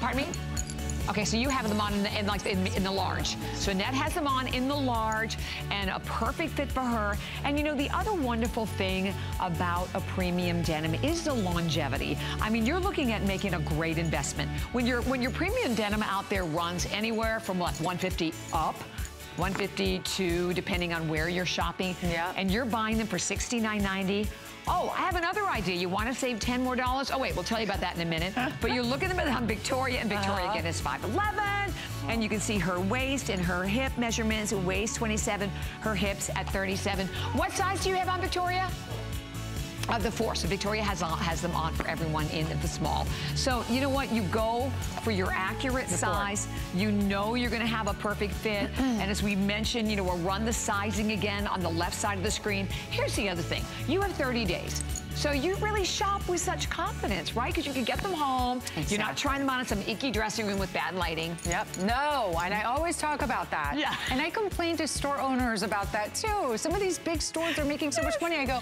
Pardon me? Okay, so you have them on in, the, in like in, in the large. So Annette has them on in the large and a perfect fit for her. And you know, the other wonderful thing about a premium denim is the longevity. I mean, you're looking at making a great investment. When your when your premium denim out there runs anywhere from what 150 up, 150 to depending on where you're shopping. Yeah. And you're buying them for $69.90. Oh, I have another idea. You want to save 10 more dollars? Oh, wait, we'll tell you about that in a minute. [LAUGHS] but you're looking at them on Victoria, and Victoria, again, is 5'11", and you can see her waist and her hip measurements, waist 27, her hips at 37. What size do you have on Victoria? Of the four. So Victoria has on, has them on for everyone in the small. So you know what? You go for your accurate size. You know you're going to have a perfect fit. [CLEARS THROAT] and as we mentioned, you know, we'll run the sizing again on the left side of the screen. Here's the other thing. You have 30 days. So you really shop with such confidence, right? Because you can get them home. You're not trying them on in some icky dressing room with bad lighting. Yep. No, and I always talk about that. Yeah. And I complain to store owners about that too. Some of these big stores are making so much money. I go,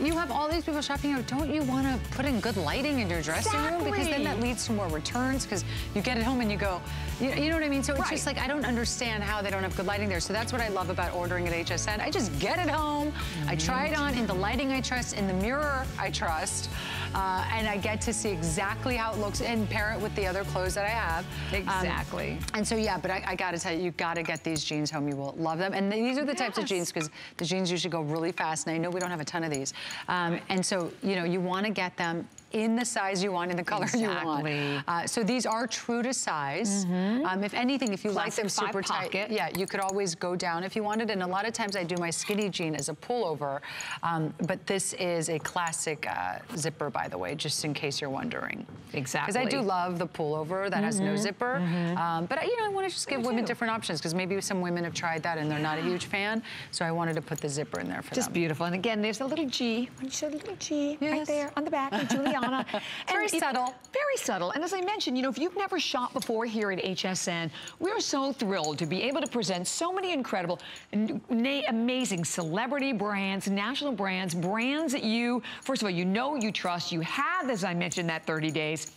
you have all these people shopping here. Don't you want to put in good lighting in your dressing room? Because then that leads to more returns because you get it home and you go, you, you know what I mean? So it's Right. just like, I don't understand how they don't have good lighting there. So that's what I love about ordering at HSN. I just get it home. I try it on in the lighting I trust, in the mirror I trust. Uh, and I get to see exactly how it looks and pair it with the other clothes that I have. Um, Exactly. and so, yeah, but I, I got to tell you, you got to get these jeans home. You will love them. And these are the types of jeans because the jeans usually go really fast. And I know we don't have a ton of these. Um, and so, you know, you want to get them in the size you want, in the color you want. Exactly. Uh, so these are true to size. Um, if anything, if you like them super tight, pocket. yeah, you could always go down if you wanted. And a lot of times I do my skinny jean as a pullover. Um, but this is a classic uh, zipper, by the way, just in case you're wondering. Exactly. Because I do love the pullover that has no zipper. Um, but, I, you know, I want to just give women different options because maybe some women have tried that and they're not a huge fan. So I wanted to put the zipper in there for Just them. beautiful. And again, there's a little G. Why don't you show the little G right there on the back of Giuliana. [LAUGHS] Very if- subtle. Very subtle. And as I mentioned, you know, if you've never shopped before here at HSN, we're so thrilled to be able to present so many incredible, amazing celebrity brands, national brands, brands that you, first of all, you know you trust. You have, as I mentioned, that 30 days.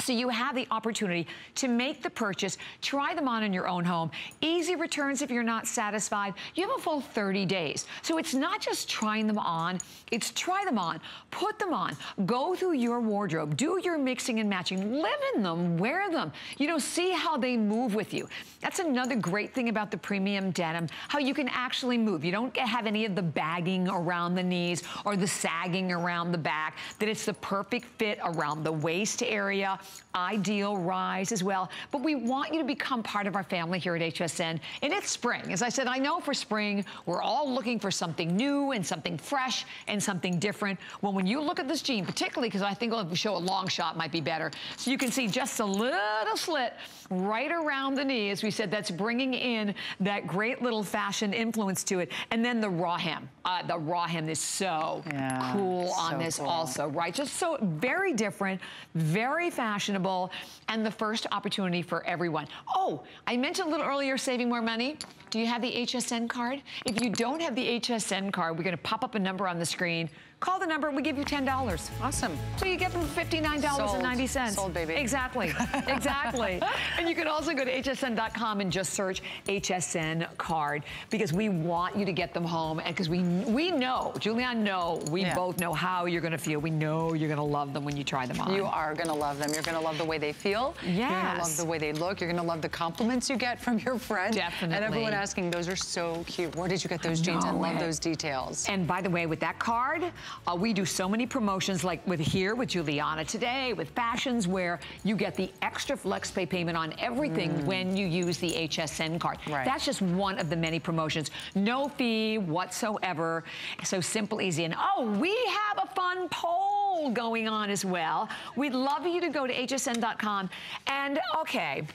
So you have the opportunity to make the purchase, try them on in your own home. Easy returns if you're not satisfied. You have a full 30 days. So it's not just trying them on, it's try them on, put them on, go through your wardrobe, do your mixing and matching, live in them, wear them. You know, see how they move with you. That's another great thing about the premium denim, how you can actually move. You don't have any of the bagging around the knees or the sagging around the back, that it's the perfect fit around the waist area, ideal rise as well. But we want you to become part of our family here at HSN. And it's spring. As I said, I know for spring, we're all looking for something new and something fresh and something different. Well, when you look at this jean, particularly because I think I'll show a long shot might be better. So you can see just a little slit right around the knee. As we said, that's bringing in that great little fashion influence to it. And then the raw hem. Uh, the raw hem is so yeah, cool on so this cool. also, right? Just so very different, very fashionable, and the first opportunity for everyone. Oh, I mentioned a little earlier saving more money. Do you have the HSN card? If you don't have the HSN card, we're gonna pop up a number on the screen. Call the number and we give you $10. Awesome. So you get them $59.90. Sold. Sold, baby. Exactly. [LAUGHS] exactly. and you can also go to hsn.com and just search HSN card because we want you to get them home and because we we know, Julianne know, we yeah. both know how you're going to feel. We know you're going to love them when you try them on. You are going to love them. You're going to love the way they feel. Yes. You're going to love the way they look. You're going to love the compliments you get from your friends. Definitely. And everyone asking, those are so cute. Where did you get those jeans? I love those details. And by the way, with that card, uh, we do so many promotions like with here with Giuliana today, with fashions where you get the extra flex pay payment on everything mm. when you use the HSN card. Right. That's just one of the many promotions. No fee whatsoever. So simple, easy. And oh, we have a fun poll going on as well. We'd love you to go to hsn.com and okay,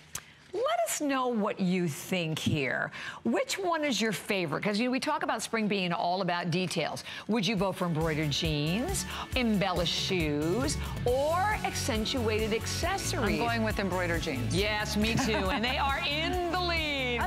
let us know what you think here. Which one is your favorite? Because you know, we talk about spring being all about details. Would you vote for embroidered jeans, embellished shoes, or accentuated accessories? I'm going with embroidered jeans. Yes, me too. and they are in the lead, [LAUGHS]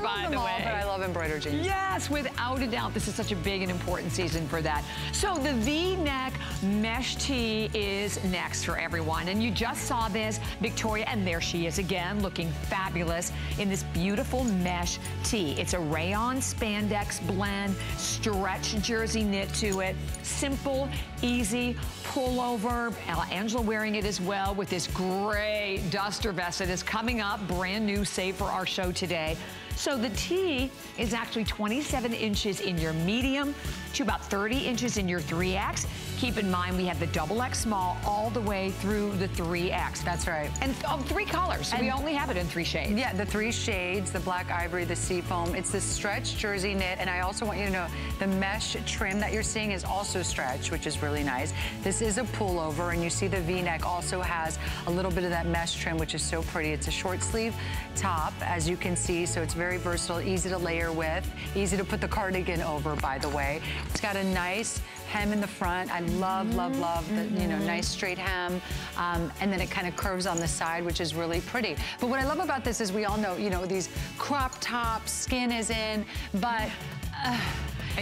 I by the all, way. but I love embroidered jeans. Yes, without a doubt. This is such a big and important season for that. So the V-neck mesh tee is next for everyone. And you just saw this, Victoria, and there she is again, looking fabulous in this beautiful mesh tee. It's a rayon spandex blend, stretch jersey knit to it. Simple, easy pullover. Angela wearing it as well with this gray duster vest that is coming up, brand new, save for our show today. So the tee is actually 27 inches in your medium to about 30 inches in your 3X. Keep in mind, we have the double X small all the way through the 3X. That's right. And oh, three colors. So we only have it in three shades. Yeah, the three shades, the black ivory, the seafoam. It's the stretch jersey knit. And I also want you to know the mesh trim that you're seeing is also stretch, which is really nice. This is a pullover, and you see the V-neck also has a little bit of that mesh trim, which is so pretty. It's a short sleeve top, as you can see, so it's very versatile, easy to layer with, easy to put the cardigan over, by the way. It's got a nice hem in the front. I love, love, love the, you know, nice straight hem. Um, and then it kind of curves on the side, which is really pretty. But what I love about this is we all know, you know, these crop tops, skin is in, but... Uh,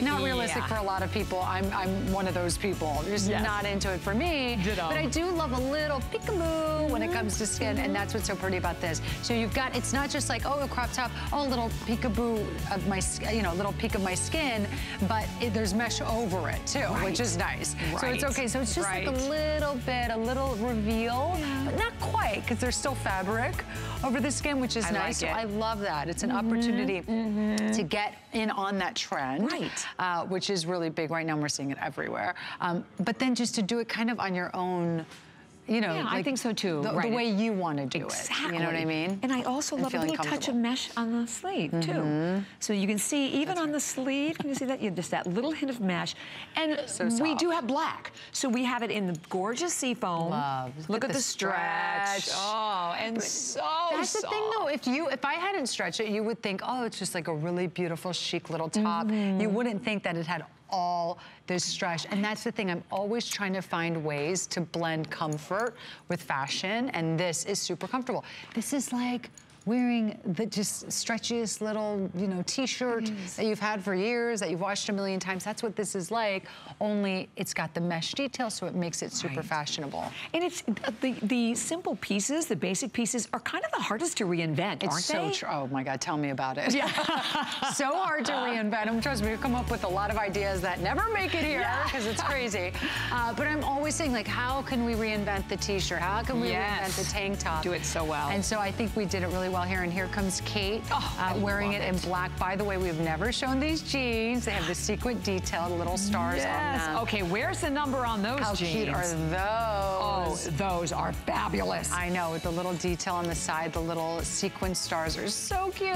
not realistic yeah. for a lot of people. I'm, I'm one of those people. Just yes. not into it for me. Ditto. But I do love a little peekaboo when it comes to skin, and that's what's so pretty about this. So you've got, it's not just like, oh, a crop top, oh, a little peekaboo of my, you know, a little peek of my skin, but it, there's mesh over it too, right. which is nice. Right. So it's okay. So it's just right. like a little bit, a little reveal, yeah. but not quite, because there's still fabric over the skin, which is I nice. Like so I love that. It's an mm -hmm. opportunity mm -hmm. to get in on that trend. Right uh, which is really big right now. We're seeing it everywhere. Um, but then just to do it kind of on your own you know, yeah, like I think so too. The, right. the way you want to do exactly. it. You know what I mean? And I also and love a little touch of mesh on the sleeve mm -hmm. too. Mm-hmm. So you can see even That's on right. the sleeve, can you see that? You just that little hint of mesh. And [LAUGHS] so we do have black. So we have it in the gorgeous seafoam. Love. Look at, the, the stretch. stretch. Oh, and so That's soft. the thing though, if you if I hadn't stretched it, you would think, oh, it's just like a really beautiful chic little top. Mm -hmm. You wouldn't think that it had all this stretch. And that's the thing, I'm always trying to find ways to blend comfort with fashion, and this is super comfortable. This is like wearing the just stretchiest little, you know, t-shirt that you've had for years, that you've washed a million times. That's what this is like, only it's got the mesh detail, so it makes it super Right. fashionable. And it's uh, the, the simple pieces, the basic pieces, are kind of the hardest to reinvent, It's aren't so they? Oh my God, tell me about it. Yeah. [LAUGHS] so hard to reinvent them. Trust me, we've come up with a lot of ideas that never make it here because it's crazy. Uh, but I'm always saying, like, how can we reinvent the t-shirt? How can we Yes. reinvent the tank top? Do it so well. And so I think we did it really well here. And here comes Kate Oh, uh, wearing love it in black. By the way, we've never shown these jeans. They have the sequin detail, the little stars on Yes. Okay, where's the number on those How jeans? cute are those? Oh, those? are fabulous. I know, with the little detail on the side, the little sequin stars are so cute.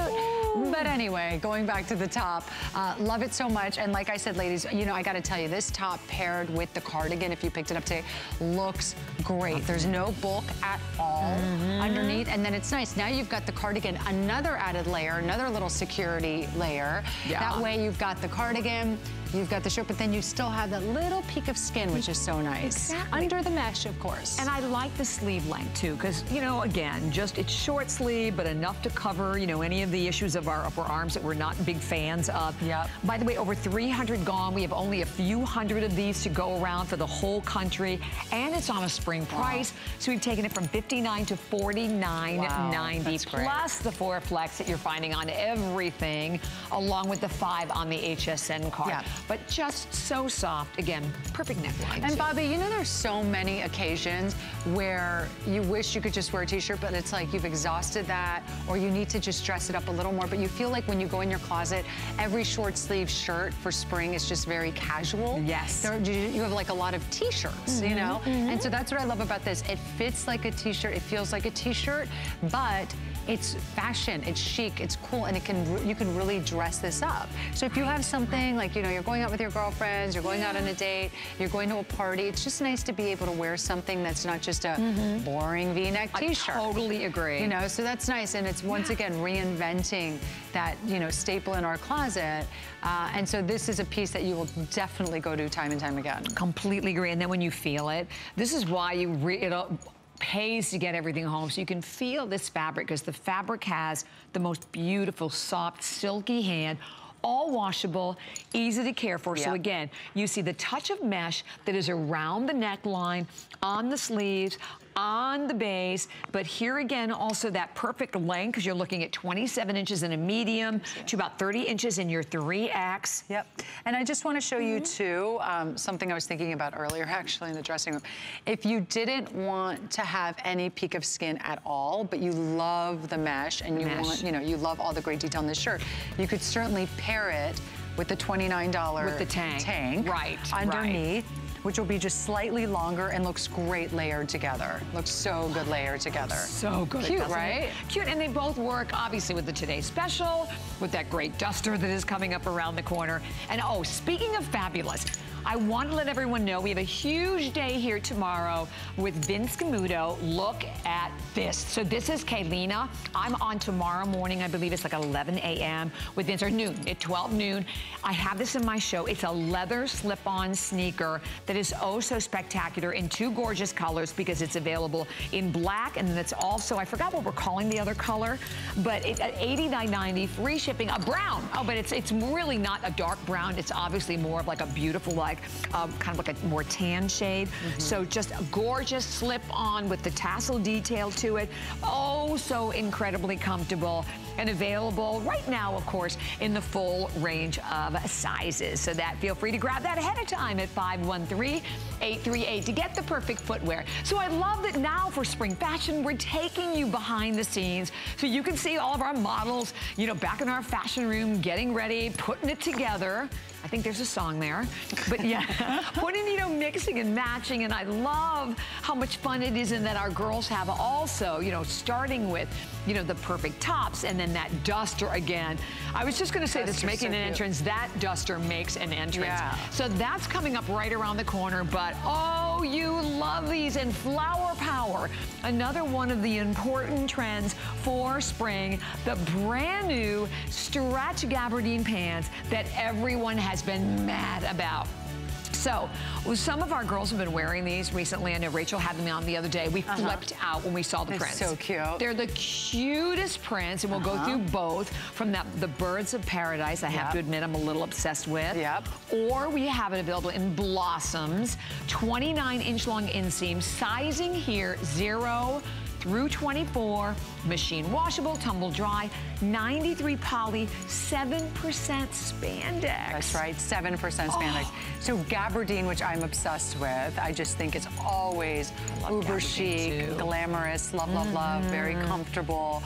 But anyway, going back to the top, uh, love it so much. And like I said, ladies, you know, I gotta tell you, this top paired with the cardigan, if you picked it up today, looks great. There's no bulk at all Mm-hmm. underneath. And then it's nice. Now you've got the cardigan, another added layer, another little security layer. Yeah. That way you've got the cardigan, you've got the shirt, but then you still have that little peak of skin, which is so nice. Exactly. Under the mesh, of course. And I like the sleeve length too, because, you know, again, just it's short sleeve, but enough to cover, you know, any of the issues of our upper arms that we're not big fans of. Yep. By the way, over 300 gone. We have only a few hundred of these to go around for the whole country, and it's on a spring price. So we've taken it from 59 to 49.90, that's great. plus the four flex that you're finding on everything, along with the five on the HSN card. Yeah. But just so soft. Again, perfect neckline. And. Bobbi, you know there's so many occasions where you wish you could just wear a t-shirt, but it's like you've exhausted that, or you need to just dress it up a little more. But you feel like when you go in your closet, every short sleeve shirt for spring is just very casual. Yes. There, you, you have like a lot of t-shirts, you mm-hmm, know? And mm-hmm. so that's what I love about this. It fits like a t-shirt, it feels like a t-shirt, but it's fashion, it's chic, it's cool, and it can you can really dress this up. So if you have something like, you know, you're going out with your girlfriends, you're going out on a date, you're going to a party, it's just nice to be able to wear something that's not just a boring V-neck t-shirt. totally agree. You know, so that's nice, and it's once again reinventing that you know staple in our closet. Uh, and so this is a piece that you will definitely go to time and time again. Completely agree. And then when you feel it, this is why you re- it pays to get everything home so you can feel this fabric because the fabric has the most beautiful, soft, silky hand. All washable, easy to care for. So again, you see the touch of mesh that is around the neckline, on the sleeves, on the base, but here again, also that perfect length because you're looking at 27 inches in a medium to about 30 inches in your 3X. Yep. And I just want to show you too, um, something I was thinking about earlier [LAUGHS] actually in the dressing room. If you didn't want to have any peak of skin at all, but you love the mesh and you Mesh. want, you know, you love all the great detail in this shirt, you could certainly pair it with the $29 With the tank. tank Right, underneath. Which will be just slightly longer and looks great layered together. Looks so good layered together. So good. Cute, doesn't it? right? Cute, and they both work, obviously, with the Today Special, with that great duster that is coming up around the corner. And oh, speaking of fabulous, I want to let everyone know we have a huge day here tomorrow with Vince Camuto. Look at this. So this is Kaylina. I'm on tomorrow morning. I believe it's like 11 a.m. with Vince, or noon, at 12 noon. I have this in my show. It's a leather slip-on sneaker that is oh so spectacular in two gorgeous colors because it's available in black and then it's also, I forgot what we're calling the other color, but it, at $89.90, free shipping, a brown. Oh, but it's it's really not a dark brown. It's obviously more of like a beautiful, uh, like, um, kind of like a more tan shade. So just a gorgeous slip on with the tassel detail to it. Oh, so incredibly comfortable and available right now, of course, in the full range of sizes. So that feel free to grab that ahead of time at 513-838 to get the perfect footwear. So I love that now for spring fashion, we're taking you behind the scenes so you can see all of our models, you know, back in our fashion room, getting ready, putting it together. I think there's a song there. But yeah, [LAUGHS] you know, oh, mixing and matching. And I love how much fun it is and that our girls have also, you know, starting with, you know, the perfect tops and then that duster again. I was just going to say that's making so an entrance. That duster makes an entrance. Yeah. So that's coming up right around the corner. But oh, you love these and flower power. Another one of the important trends for spring, the brand new stretch gabardine pants that everyone has been mad about. So, some of our girls have been wearing these recently. I know Rachel had them on the other day. We uh-huh. flipped out when we saw the They're prints. so cute. They're the cutest prints, and we'll go uh-huh. through both from that the Birds of Paradise. I have to admit, I'm a little obsessed with. Yep. Or we have it available in Blossoms, 29 inch long inseam, sizing here zero through 24, machine washable, tumble dry, 93 poly, 7% spandex. That's right, 7% spandex. Oh. So gabardine, which I'm obsessed with, I just think it's always uber chic, too. Mm-hmm. glamorous, love, love, love, very comfortable,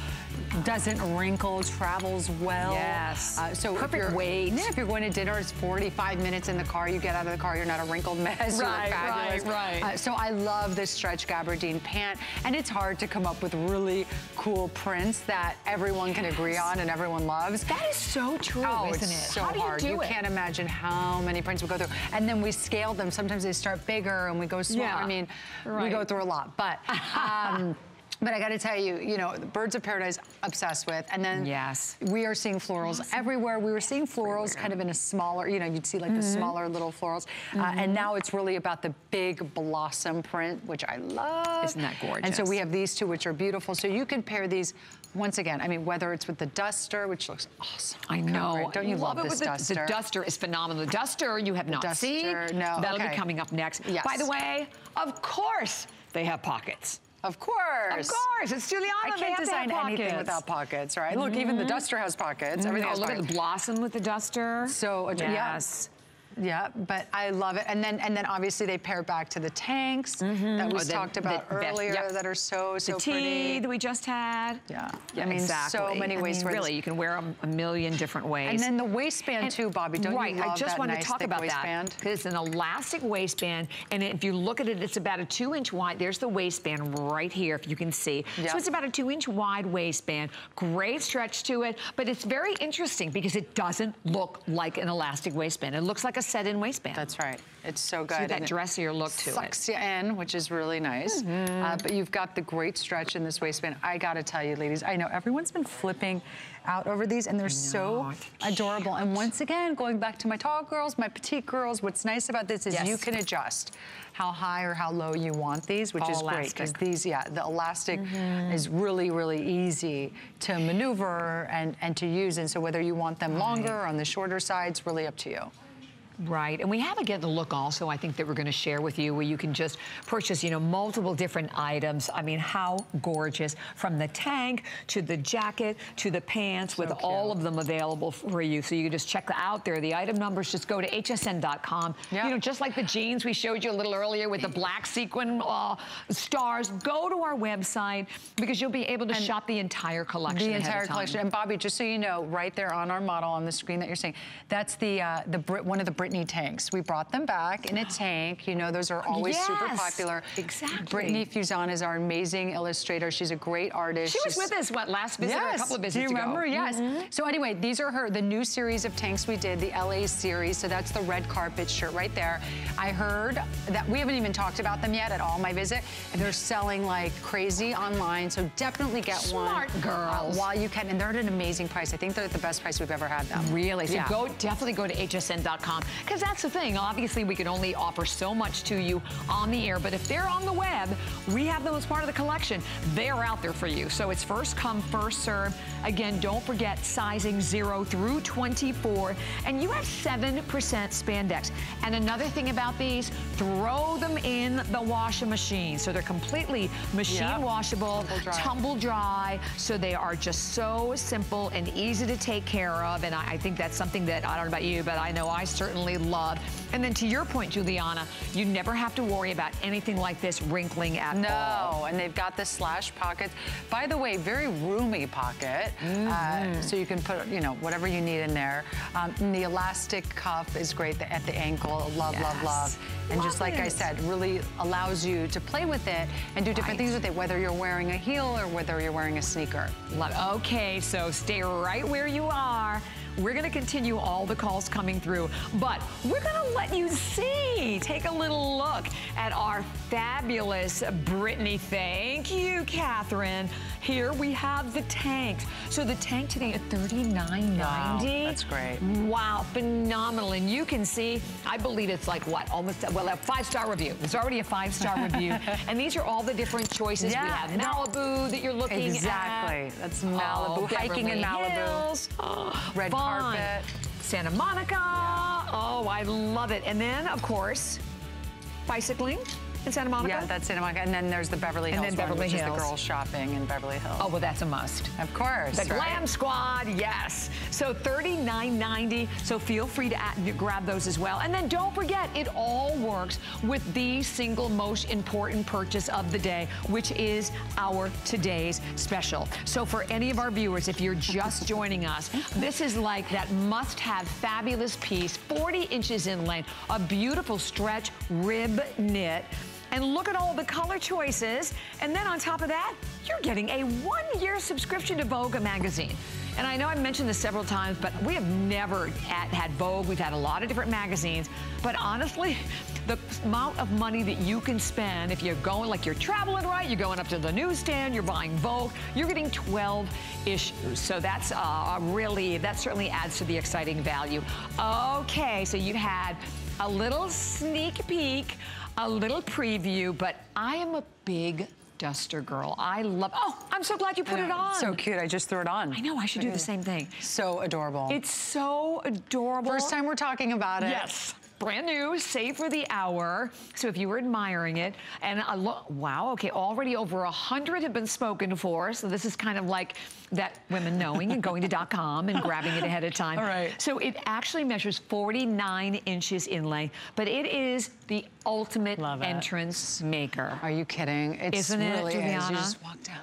doesn't wrinkle, travels well. Yes. Uh, so if Perfect you're- weight. Yeah, if you're going to dinner, it's 45 minutes in the car, you get out of the car, you're not a wrinkled mess, Right, right, right. Uh, so I love this stretch gabardine pant, and it's hard to come up with really cool prints that everyone can agree [LAUGHS] on and everyone loves. That is so true, Oh, isn't it's it? so How do you hard. do it? can't imagine how many prints we go through. And then we scale them. Sometimes they start bigger and we go smaller. Yeah, I mean, we go through a lot. But um, [LAUGHS] but I got to tell you, you know, Birds of Paradise obsessed with. And then Yes. we are seeing florals everywhere. We were seeing florals kind of in a smaller, you know, you'd see like the Mm-hmm. smaller little florals. Uh, and now it's really about the big blossom print, which I love. Isn't that gorgeous? And so we have these two, which are beautiful. So you can pair these. Once again, I mean, whether it's with the duster, which looks awesome. I know. Don't you love, it this with the, duster? The duster is phenomenal. The duster you have not duster, seen. no, That'll okay. be coming up next. Yes. By the way, of course, they have pockets. Of course. Of course, it's Giuliana. I they can't have to design have anything without pockets, right? Look, even the mm-hmm. duster has pockets. Mm-hmm. Everything Oh, has look pockets. at the blossom with the duster. So, yeah. yes. Yeah, but I love it. And then and then obviously they pair back to the tanks mm-hmm. that we Oh, talked about the- earlier yep. that are so, so the tea pretty. that we just had. Yeah. Yeah, I mean, exactly. so many I ways mean, really, you can wear them a million different ways. And then the waistband And- too, Bobbi. Don't right, you love I just want nice to talk about waistband? that because it's an elastic waistband, and if you look at it, it's about a two-inch wide. There's the waistband right here, if you can see. Yeah. So it's about a two-inch wide waistband. Great stretch to it, but it's very interesting because it doesn't look like an elastic waistband. It looks like a set-in waistband. That's right. It's so good. That and dressier look to it. sucks you in, which is really nice. Uh, but you've got the great stretch in this waistband. I got to tell you, ladies, I know everyone's been flipping out over these, and they're so adorable. And once again, going back to my tall girls, my petite girls, what's nice about this is Yes. you can adjust how high or how low you want these, which All is great because these, yeah, the elastic is really, really easy to maneuver and, and to use. And so whether you want them longer or on the shorter side, it's really up to you. Right, and we have again the look also I think that we're going to share with you where you can just purchase, you know, multiple different items. I mean, how gorgeous. From the tank to the jacket to the pants with all of them available for you. So you can just check out there. The item numbers, just go to hsn.com. Yeah. You know, just like the jeans we showed you a little earlier with the black sequin uh, stars, go to our website because you'll be able to shop the entire collection The entire collection. And Bobbi, just so you know, right there on our model on the screen that you're seeing, that's the uh, the one of the Britney tanks. We brought them back in a tank. You know, those are always super popular. exactly. Brittany Fuzan is our amazing illustrator. She's a great artist. She was She's- with us, what, last visit or a couple of visits ago? Do you ago? remember? Yes. Mhm. So anyway, these are her, the new series of tanks we did, the LA series. So that's the red carpet shirt right there. I heard that we haven't even talked about them yet at all my visit. And they're selling like crazy online. So definitely get Smart one. Smart girls. uh, while you can. And they're at an amazing price. I think they're at the best price we've ever had them. Really? So Yeah. go definitely go to hsn.com because that's the thing. Obviously, we can only offer so much to you on the air, but if they're on the web, we have them as part of the collection. They're out there for you. So it's first come, first serve. Again, don't forget sizing 0 through 24, and you have 7% spandex. And another thing about these, throw them in the washing machine. So they're completely machine Yep. washable, Tumble dry. tumble dry. So they are just so simple and easy to take care of. And I, I think that's something that, I don't know about you, but I know I certainly love. And then to your point, Giuliana, you never have to worry about anything like this wrinkling at all. No, and they've got the slash pockets. By the way, very roomy pocket, Mm-hmm. uh, so you can put you know whatever you need in there. Um, and the elastic cuff is great at the ankle. Love, love, Yes. love. And just Love like I said, really allows you to play with it and do different Right. things with it, whether you're wearing a heel or whether you're wearing a sneaker. Love- Okay, so stay right where you are. We're gonna continue all the calls coming through, but we're gonna let you see, take a little look at our fabulous Brittany. Thank you, Catherine. Here we have the tanks. So the tank today at $39.90. Wow, that's great. Wow, phenomenal. And you can see, I believe it's like what, almost, well, a five-star review. It's already a five-star review. [LAUGHS] And these are all the different choices. Yeah, we have Malibu that you're looking Exactly. at. Exactly. That's Malibu. Oh, Hiking in Malibu. Hills. Oh, Red fun. carpet. Santa Monica. Oh, I love it. And then, of course, bicycling in Santa Monica. Yeah, that's Santa Monica. And then there's the Beverly And Hills then one, Beverly which is Hills. the girls shopping in Beverly Hills. Oh, well, that's a must. Of course. The right? Glam Squad, yes. So $39.90. So feel free to, add, grab those as well. And then don't forget, it all works with the single most important purchase of the day, which is our today's special. So for any of our viewers, if you're just [LAUGHS] joining us, this is like that must-have fabulous piece, 40 inches in length, a beautiful stretch rib knit. And look at all the color choices. And then on top of that, you're getting a one-year subscription to Vogue magazine. And I know I've mentioned this several times, but we have never had, had Vogue. We've had a lot of different magazines. But honestly, the amount of money that you can spend if you're going, like you're traveling right, you're going up to the newsstand, you're buying Vogue, you're getting 12 issues. So that's uh, really, that certainly adds to the exciting value. Okay, so you had a little sneak peek, a little preview, but I am a big duster girl. I love, oh, I'm so glad you put it on. So cute. I just threw it on. I know, I should do the same thing. So adorable. It's so adorable. First time we're talking about it. Yes. Brand new, save for the hour. So if you were admiring it, and a lo- wow, okay, already over a hundred have been spoken for. So this is kind of like that women knowing and going to dot .com and grabbing it ahead of time. [LAUGHS] All right. So it actually measures 49 inches in length, but it is the ultimate Love it. entrance maker. Are you kidding? It's Isn't it, really is. Giuliana? You just walk down.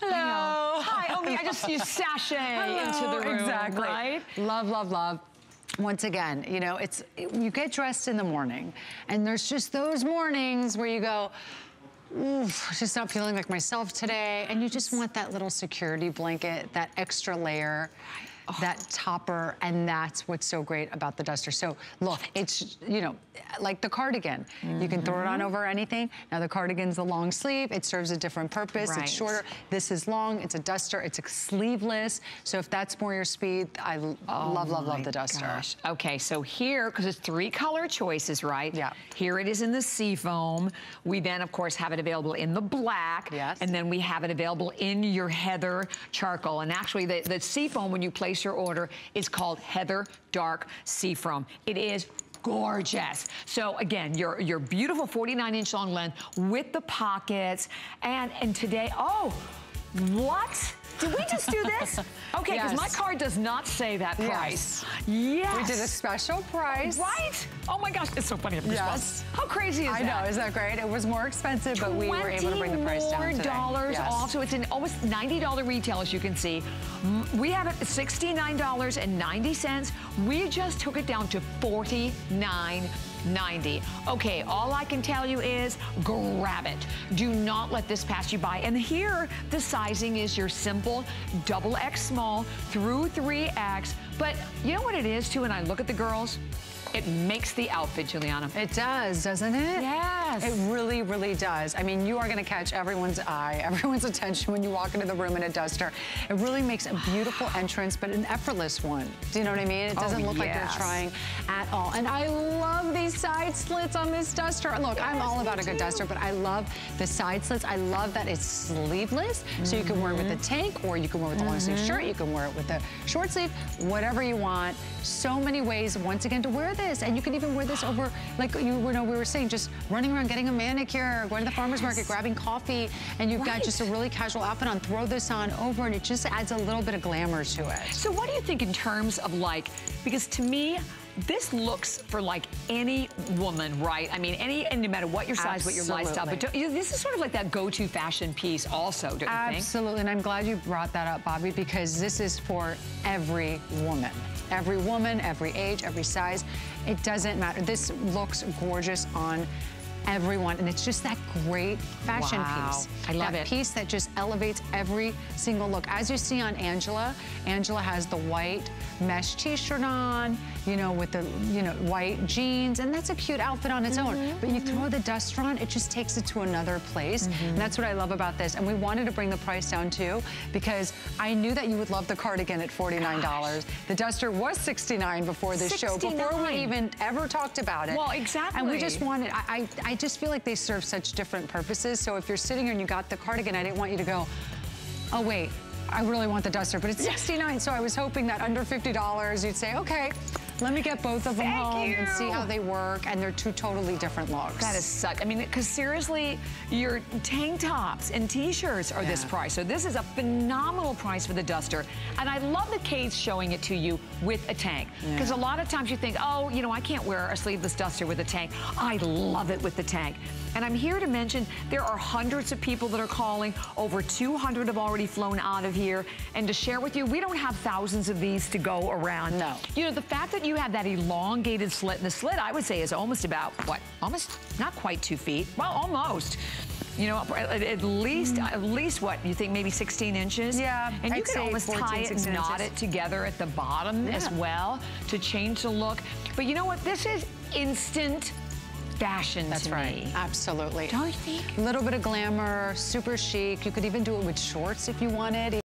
Hello. know. Hi, oh, I just you sashay [LAUGHS] into the room, exactly. right? Love, love, love. Once again, you know, it's you get dressed in the morning, and there's just those mornings where you go, Oof, just not feeling like myself today. And you just want that little security blanket, that extra layer, that topper, and that's what's so great about the duster. So look, it's, you know, like the cardigan. You can throw it on mm-hmm. over anything. Now the cardigan's a long sleeve. It serves a different purpose. Right. It's shorter. This is long. It's a duster. It's a sleeveless. So if that's more your speed, I l- oh love, love, love the duster. gosh. Okay, so here, because it's three color choices, right? Yeah. Here it is in the sea foam. We then, of course, have it available in the black. Yes. And then we have it available in your heather charcoal. And actually, the, the sea foam, when you place your order, is called Heather Dark Sea Foam. It is gorgeous. So again, your, your beautiful 49 inch long length with the pockets. And, and today, oh, what? Did we just do this? [LAUGHS] Okay, because my card does not say that price. Yes. We did a special price. Right? Oh my gosh, it's so funny. Yes. How crazy is I that? I know, isn't that great? It was more expensive, but we were able to bring the price down today. dollars Yes. off, so it's an almost $90 retail, as you can see. We have it at $69.90. We just took it down to $49.90. Okay, all I can tell you is grab it. Do not let this pass you by. And here, the sizing is your simple double X small through 3X. But you know what it is, too, when I look at the girls? It makes the outfit, Giuliana. It does, doesn't it? Yes. It really, really does. I mean, you are going to catch everyone's eye, [LAUGHS] everyone's attention when you walk into the room in a duster. It really makes a beautiful [SIGHS] entrance, but an effortless one. Do you know what I mean? It Oh, doesn't look like you're trying at all. And I love these side slits on this duster. Look, I'm all about a good duster, but I love the side slits. I love that it's sleeveless, so you can wear it with a mm-hmm. tank, or you can wear it with a long sleeve mm-hmm. shirt, you can wear it with a short sleeve, whatever you want. So many ways, once again, to wear this. And you can even wear this over, like you, you know, we were saying, just running around getting a manicure, going to the farmer's market, grabbing coffee, and you've got just a really casual outfit on. Throw this on over, and it just adds a little bit of glamour to it. So what do you think in terms of like, because to me, this looks for like any woman, right? I mean, any, and no matter what your size, what your lifestyle, but don't, this is sort of like that go-to fashion piece also, don't you think? Absolutely, and I'm glad you brought that up, Bobbi, because this is for every woman. Every woman, every age, every size. It doesn't matter. This looks gorgeous on everyone. And it's just that great fashion Wow. piece. I love that it. piece that just elevates every single look. As you see on Angela, Angela has the white mesh t-shirt on, you know, with the, you know, white jeans, and that's a cute outfit on its Mm-hmm, own. But you throw the duster on, it just takes it to another place. Mm-hmm. And that's what I love about this. And we wanted to bring the price down too, because I knew that you would love the cardigan at $49. The duster was 69 before this show, before we even ever talked about it. Well, exactly. And we just wanted, I, I, I just feel like they serve such different purposes. So if you're sitting here and you got the cardigan, I didn't want you to go, oh wait, I really want the duster, but it's 69. So I was hoping that under $50, you'd say, okay, let me get both of them Thank home and see how they work. And they're two totally different looks. That is such, I mean, because seriously, your tank tops and t-shirts are this price. So this is a phenomenal price for the duster. And I love that Kate's showing it to you with a tank. Because a lot of times you think, oh, you know, I can't wear a sleeveless duster with a tank. I love it with the tank. And I'm here to mention there are hundreds of people that are calling. Over 200 have already flown out of here. And to share with you, we don't have thousands of these to go around. No. You know, the fact that you have that elongated slit, and the slit I would say is almost about, what, almost, not quite two feet, well, almost. You know, at, at least, at least what, you think maybe 16 inches? Mm. Yeah, And you I'd can almost 14, tie it and knot inches. it together at the bottom as well to change the look. But you know what, this is instant fashion That's right. me. Absolutely. Don't you think? A little bit of glamour, super chic. You could even do it with shorts if you wanted.